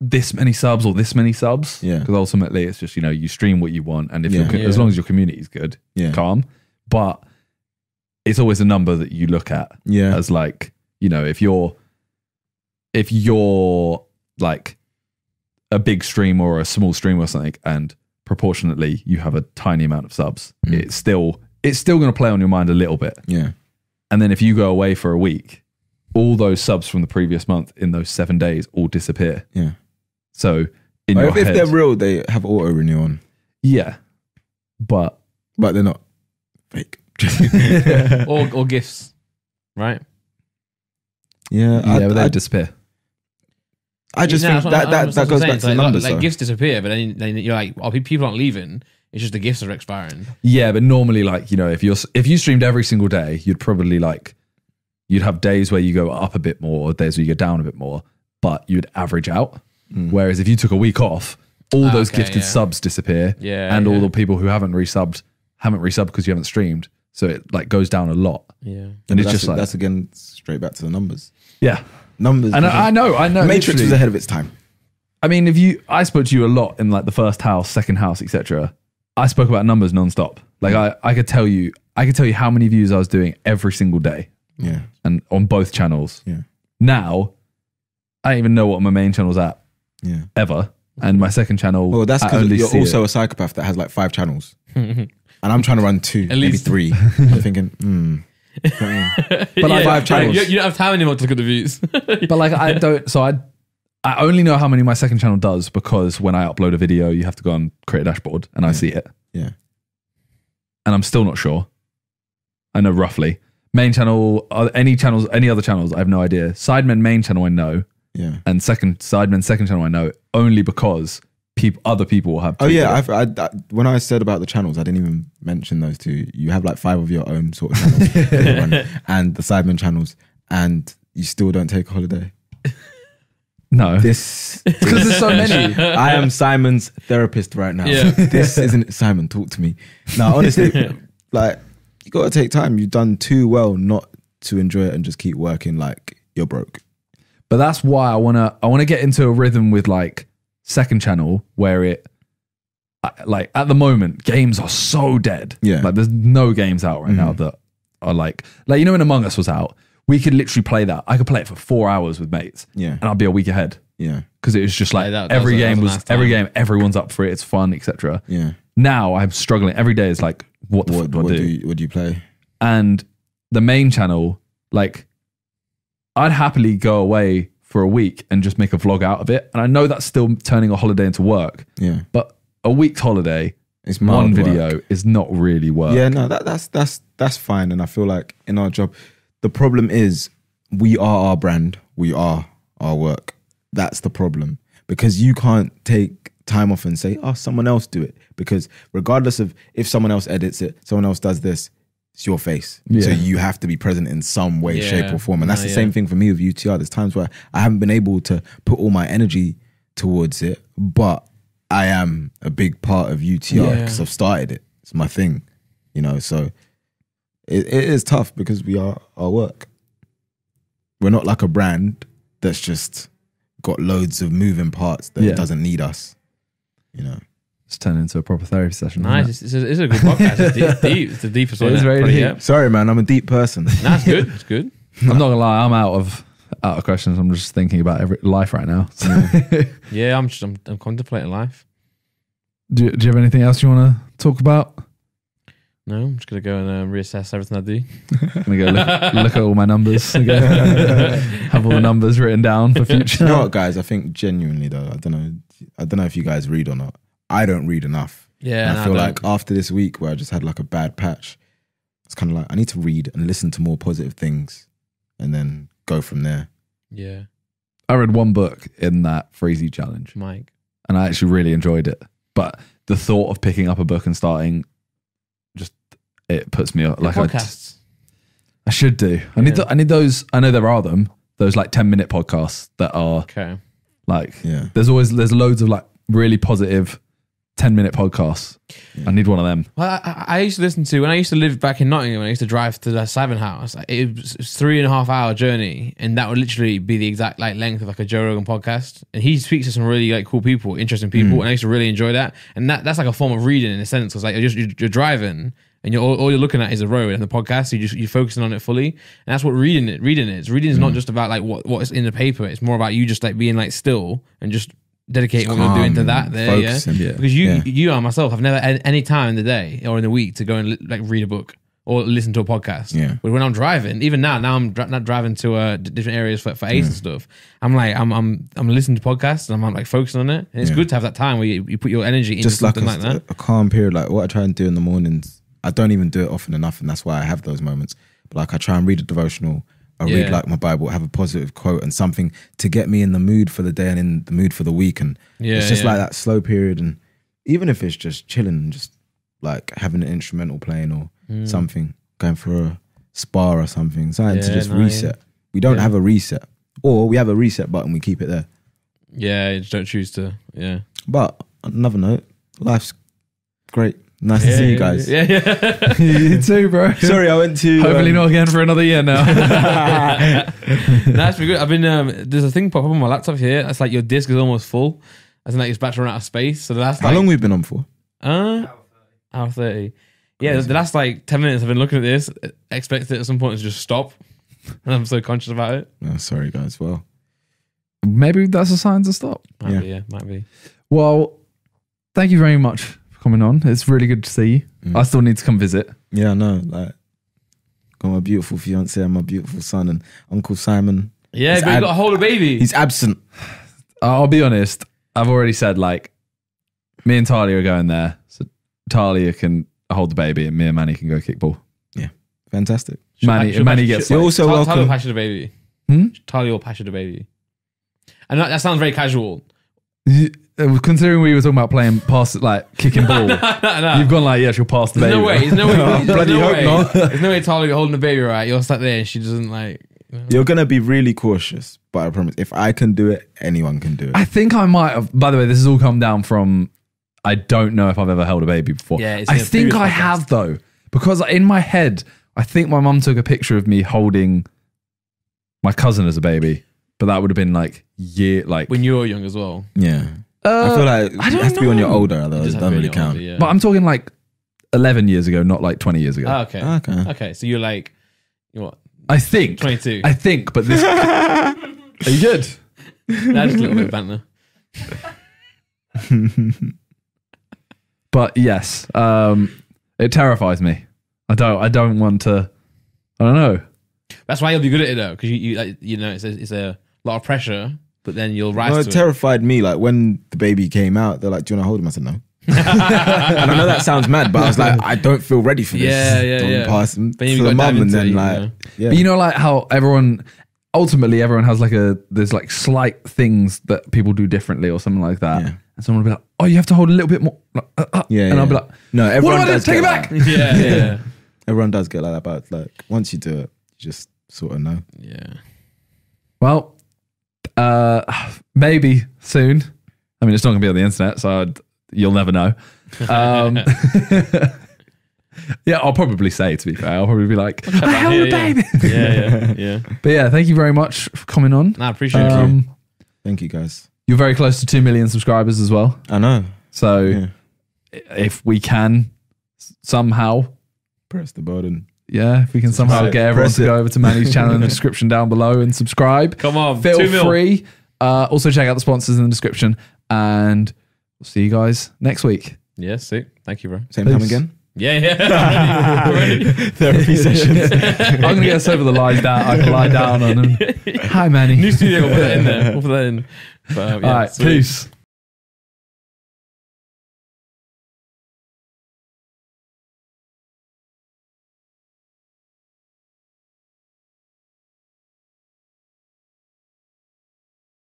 this many subs or this many subs. Yeah. because ultimately it's just you know you stream what you want, and if Yeah. Yeah. as long as your community is good, Yeah, calm. But it's always a number that you look at yeah, as like you know if you're if you're like a big stream or a small stream or something and proportionately you have a tiny amount of subs Mm. it's still it's still going to play on your mind a little bit yeah, and then if you go away for a week all those subs from the previous month in those seven days all disappear yeah. so in But your if, if they're real, they have auto renew on, yeah but but they're not fake. Or, or gifts, right? yeah, yeah I, but they I, disappear I just Yeah, think that that, that goes saying. back to the like, numbers. Like, though. gifts disappear, but then, then you're like, oh, people aren't leaving. It's just the gifts are expiring. Yeah, but normally, like you know, if you're if you streamed every single day, you'd probably like you'd have days where you go up a bit more, or days where you go down a bit more, but you'd average out. Whereas if you took a week off, all Ah, those okay, gifted yeah. subs disappear, Yeah, and all the people who haven't resubbed haven't resubbed because you haven't streamed, so it like goes down a lot. Yeah. And But it's that's, just like that's again straight back to the numbers. yeah, Numbers. and I, I know, I know. Matrix literally. was ahead of its time. I mean, if you, I spoke to you a lot in like the first house, second house, etc. I spoke about numbers nonstop. Like I, I could tell you, I could tell you how many views I was doing every single day, Yeah, and on both channels. yeah, Now, I don't even know what my main channel's at yeah. ever and my second channel. Well, that's I because you're also it. a psychopath that has like five channels, and I'm trying to run two, maybe least. three. I'm thinking, hmm. You know what I mean? But like five channels. You, you don't have time anymore to look at the views. but like I don't. So I. I only know how many my second channel does because when I upload a video, you have to go and create a dashboard, and I see it, Yeah. and I'm still not sure. I know roughly. Main channel, uh, any channels, any other channels, I have no idea. Sidemen main channel, I know, Yeah. and second Sidemen second channel, I know only because people, other people will have. Oh yeah. I've, I, I, when I said about the channels, I didn't even mention those two. You have like five of your own sort of channels, that you run, and the Sidemen channels, and you still don't take a holiday. no, This because there's so many. I am Simon's therapist right now. Yeah. this isn't Simon. Talk to me. No, honestly, like you got to take time. You've done too well not to enjoy it and just keep working like you're broke. But that's why I wanna I wanna get into a rhythm with like second channel where it like at the moment games are so dead. Yeah. like there's no games out right now mm-hmm. that are like like you know when Among Us was out, we could literally play that. I could play it for four hours with mates, Yeah, and I'd be a week ahead yeah, because it was just like Yeah, that- that every was game was was, nice every game everyone's up for it. It's fun, etc. yeah. Now I'm struggling. Every day is like what the fuck What, do I what do? do you, what do you play? and the main channel, like, I'd happily go away for a week and just make a vlog out of it. And I know that's still turning a holiday into work, Yeah, but a week's holiday, it's one mild work. video is not really work. Yeah, no, that, that's that's that's fine, and I feel like in our job, the problem is we are our brand, we are our work. That's the problem because you can't take time off and say, "Oh, someone else do it," because regardless of if someone else edits it, someone else does this. It's your face, so you have to be present in some way, Yeah. shape, or form, and that's No, the yeah. same thing for me with UTR. There's times where I haven't been able to put all my energy towards it, but I am a big part of UTR Yeah. because I've started it. It's my thing, you know. So it, it is tough because we are our work. We're not like a brand that's just got loads of moving parts that Yeah. doesn't need us. You know. It's turned into a proper therapy session. nice. It's, it's, a, it's a good podcast. It's deep. deep. It's the deepest one. is very deep. Sorry, man. I'm a deep person. That's good. It's good. I'm not gonna lie, I'm out of out of questions. I'm just thinking about every life right now. Yeah, I'm just I'm, I'm contemplating life. do, you- do you have anything else you want to talk about? No, I'm just gonna go and um, reassess everything I do. I'm gonna go look, look at all my numbers. have all the numbers written down for future. you know what, guys? I think genuinely though, I don't know. I don't know if you guys read or not. I don't read enough. Yeah, And I feel don't. like after this week where I just had like a bad patch, it's kind of like I need to read and listen to more positive things, and then go from there. yeah, I read one book in that Freezy challenge. Mike. and I actually really enjoyed it. But the thought of picking up a book and starting, just it puts me uh, up. Like I, podcasts. I should do. I need. Yeah. th- I need those. I know there are them. Those like ten minute podcasts that are Okay. like. Yeah. There's always there's loads of like really positive ten minute podcasts. I need one of them. Well, I, I- used to listen to when I used to live back in Nottingham. I used to drive to the Sidemen House. like, It was, it was three and a half hour journey, and that would literally be the exact like length of like a Joe Rogan podcast. And he speaks to some really like cool people, interesting people, mm. and I used to really enjoy that. And that that's like a form of reading in a sense. Because like you're just you're, you're driving. And you're, all, all you're looking at is a road and the podcast. So you just you're focusing on it fully, and that's what reading it. Reading is reading is not mm. just about like what what's in the paper. It's more about you just like being like still and just dedicating what you're doing to that. There, yeah. Yeah. Because you, Yeah. you and myself have never had any time in the day or in the week to go and li- like read a book or listen to a podcast. Yeah. But when I'm driving, even now, now I'm dri- not driving to uh, d- different areas for, for Ace and stuff. I'm like, I'm, I'm, I'm listening to podcasts and I'm like focusing on it. And it's Yeah. good to have that time where you, you put your energy into just like a, something like that. a calm period. Like what I try and do in the mornings, I don't even do it often enough, and that's why I have those moments. But like I try and read a devotional. I read like my Bible, have a positive quote and something to get me in the mood for the day and in the mood for the week. And Yeah, it's just yeah. like that slow period. And even if it's just chilling and just like having an instrumental playing or hmm. something, going for a spa or something, something to just no, yeah. reset. We don't Yeah. have a reset, or we have a reset button. We keep it there. Yeah, you just don't choose to. Yeah. But another note, life's great. Nice to see you guys. Yeah, yeah. you too, bro. Sorry, I went to. Hopefully um, not again for another year now. That's been good. I've been, um, there's a thing pop up on my laptop here. It's like your disk is almost full. As in like it's about to run out of space. So the last How like, long we've been on for? Uh, hour 30. Yeah, the last like 10 minutes I've been looking at this, expect it at some point to just stop. And I'm so conscious about it. Oh, sorry, guys. Well, Maybe that's a sign to stop. Might Yeah. be, yeah, might be. Well, thank you very much for coming on. It's really good to see you. Mm. I still need to come visit. Yeah, I know. Like, got my beautiful fiance and my beautiful son and Uncle Simon. Yeah, He's but you got to hold a baby. He's absent. I'll be honest. I've already said like, me and Talia are going there, so Talia can hold the baby, and me and Manny can go kickball. Yeah, fantastic. Manny, She'll Manny patch- gets. You're like- also Tell- Tell welcome. your passion the baby. Hmm? Tell your passion the baby. And that, that sounds very casual. You- uh, considering we were talking about playing pass, like kicking ball, no, no. you've gone like, yeah, she'll pass the There's baby. no way. There's no way. There's Bloody no hope way. not. There's no way Talia holding the baby right. You're stuck there and she doesn't like. you know. You're gonna be really cautious, but I promise, if I can do it, anyone can do it. I think I might have. By the way, this has all come down from. I don't know if I've ever held a baby before. Yeah, it's I think I podcast. have though, because in my head, I think my mum took a picture of me holding my cousin as a baby, but that would have been like year, like. When you were young as well. yeah, Uh, I feel like I it don't has to be when you're older, You otherwise it doesn't really be older, count. yeah. But I'm talking like 11 years ago, not like 20 years ago. Ah, okay. Okay. Okay. So you're like, you know what? I think. 22. I think, but this. Are you good? That's just a little bit of banter. But yes, um, it terrifies me. I don't. I don't want to. I don't know. That's why you'll be good at it though, because you, you, like, you know, it's a, it's a lot of pressure, but then you'll rise No, to it it. terrified me. Like when the baby came out, they're like, "Do you want to hold him?" I said, "No." and I know that sounds mad, but I was like, I don't feel ready for this. Yeah, yeah, Don't yeah. Pass him But you to the gotta mum, and into then it, you like, know. yeah, But you know, like how everyone ultimately everyone has like a there's like slight things that people do differently or something like that. Yeah. And someone will be like, "Oh, you have to hold a little bit more." like, uh, uh," yeah, and I'll be like, no, "What everyone do I do? does Take it get back." that. yeah, yeah, Everyone does get like that, but like once you do it, you just sort of know. yeah. Well, uh, maybe soon. I mean, it's not going to be on the internet, so I'd, you'll never know. Um, yeah, I'll probably say. To be fair, I'll probably be like, "I held yeah, a yeah. baby." Yeah, yeah, yeah. But yeah, thank you very much for coming on. Nah, I appreciate it. Um, Thank you, guys. you're very close to two million subscribers as well. I know. So Yeah. if we can somehow, Press the button. Yeah, if we can somehow get everyone to go over to Manny's channel in the description down below and subscribe, Come on, feel two mil. free. Uh, also check out the sponsors in the description, and we'll see you guys next week. Yeah, sick. Thank you, bro. Same time Peace. again. Yeah, yeah. Already, already. Therapy sessions. I'm gonna get us over the lies down. I can lie down on them. Hi, Manny. New studio. We'll put that in there. We'll put that in. But, um, yeah, All right, sweet. peace.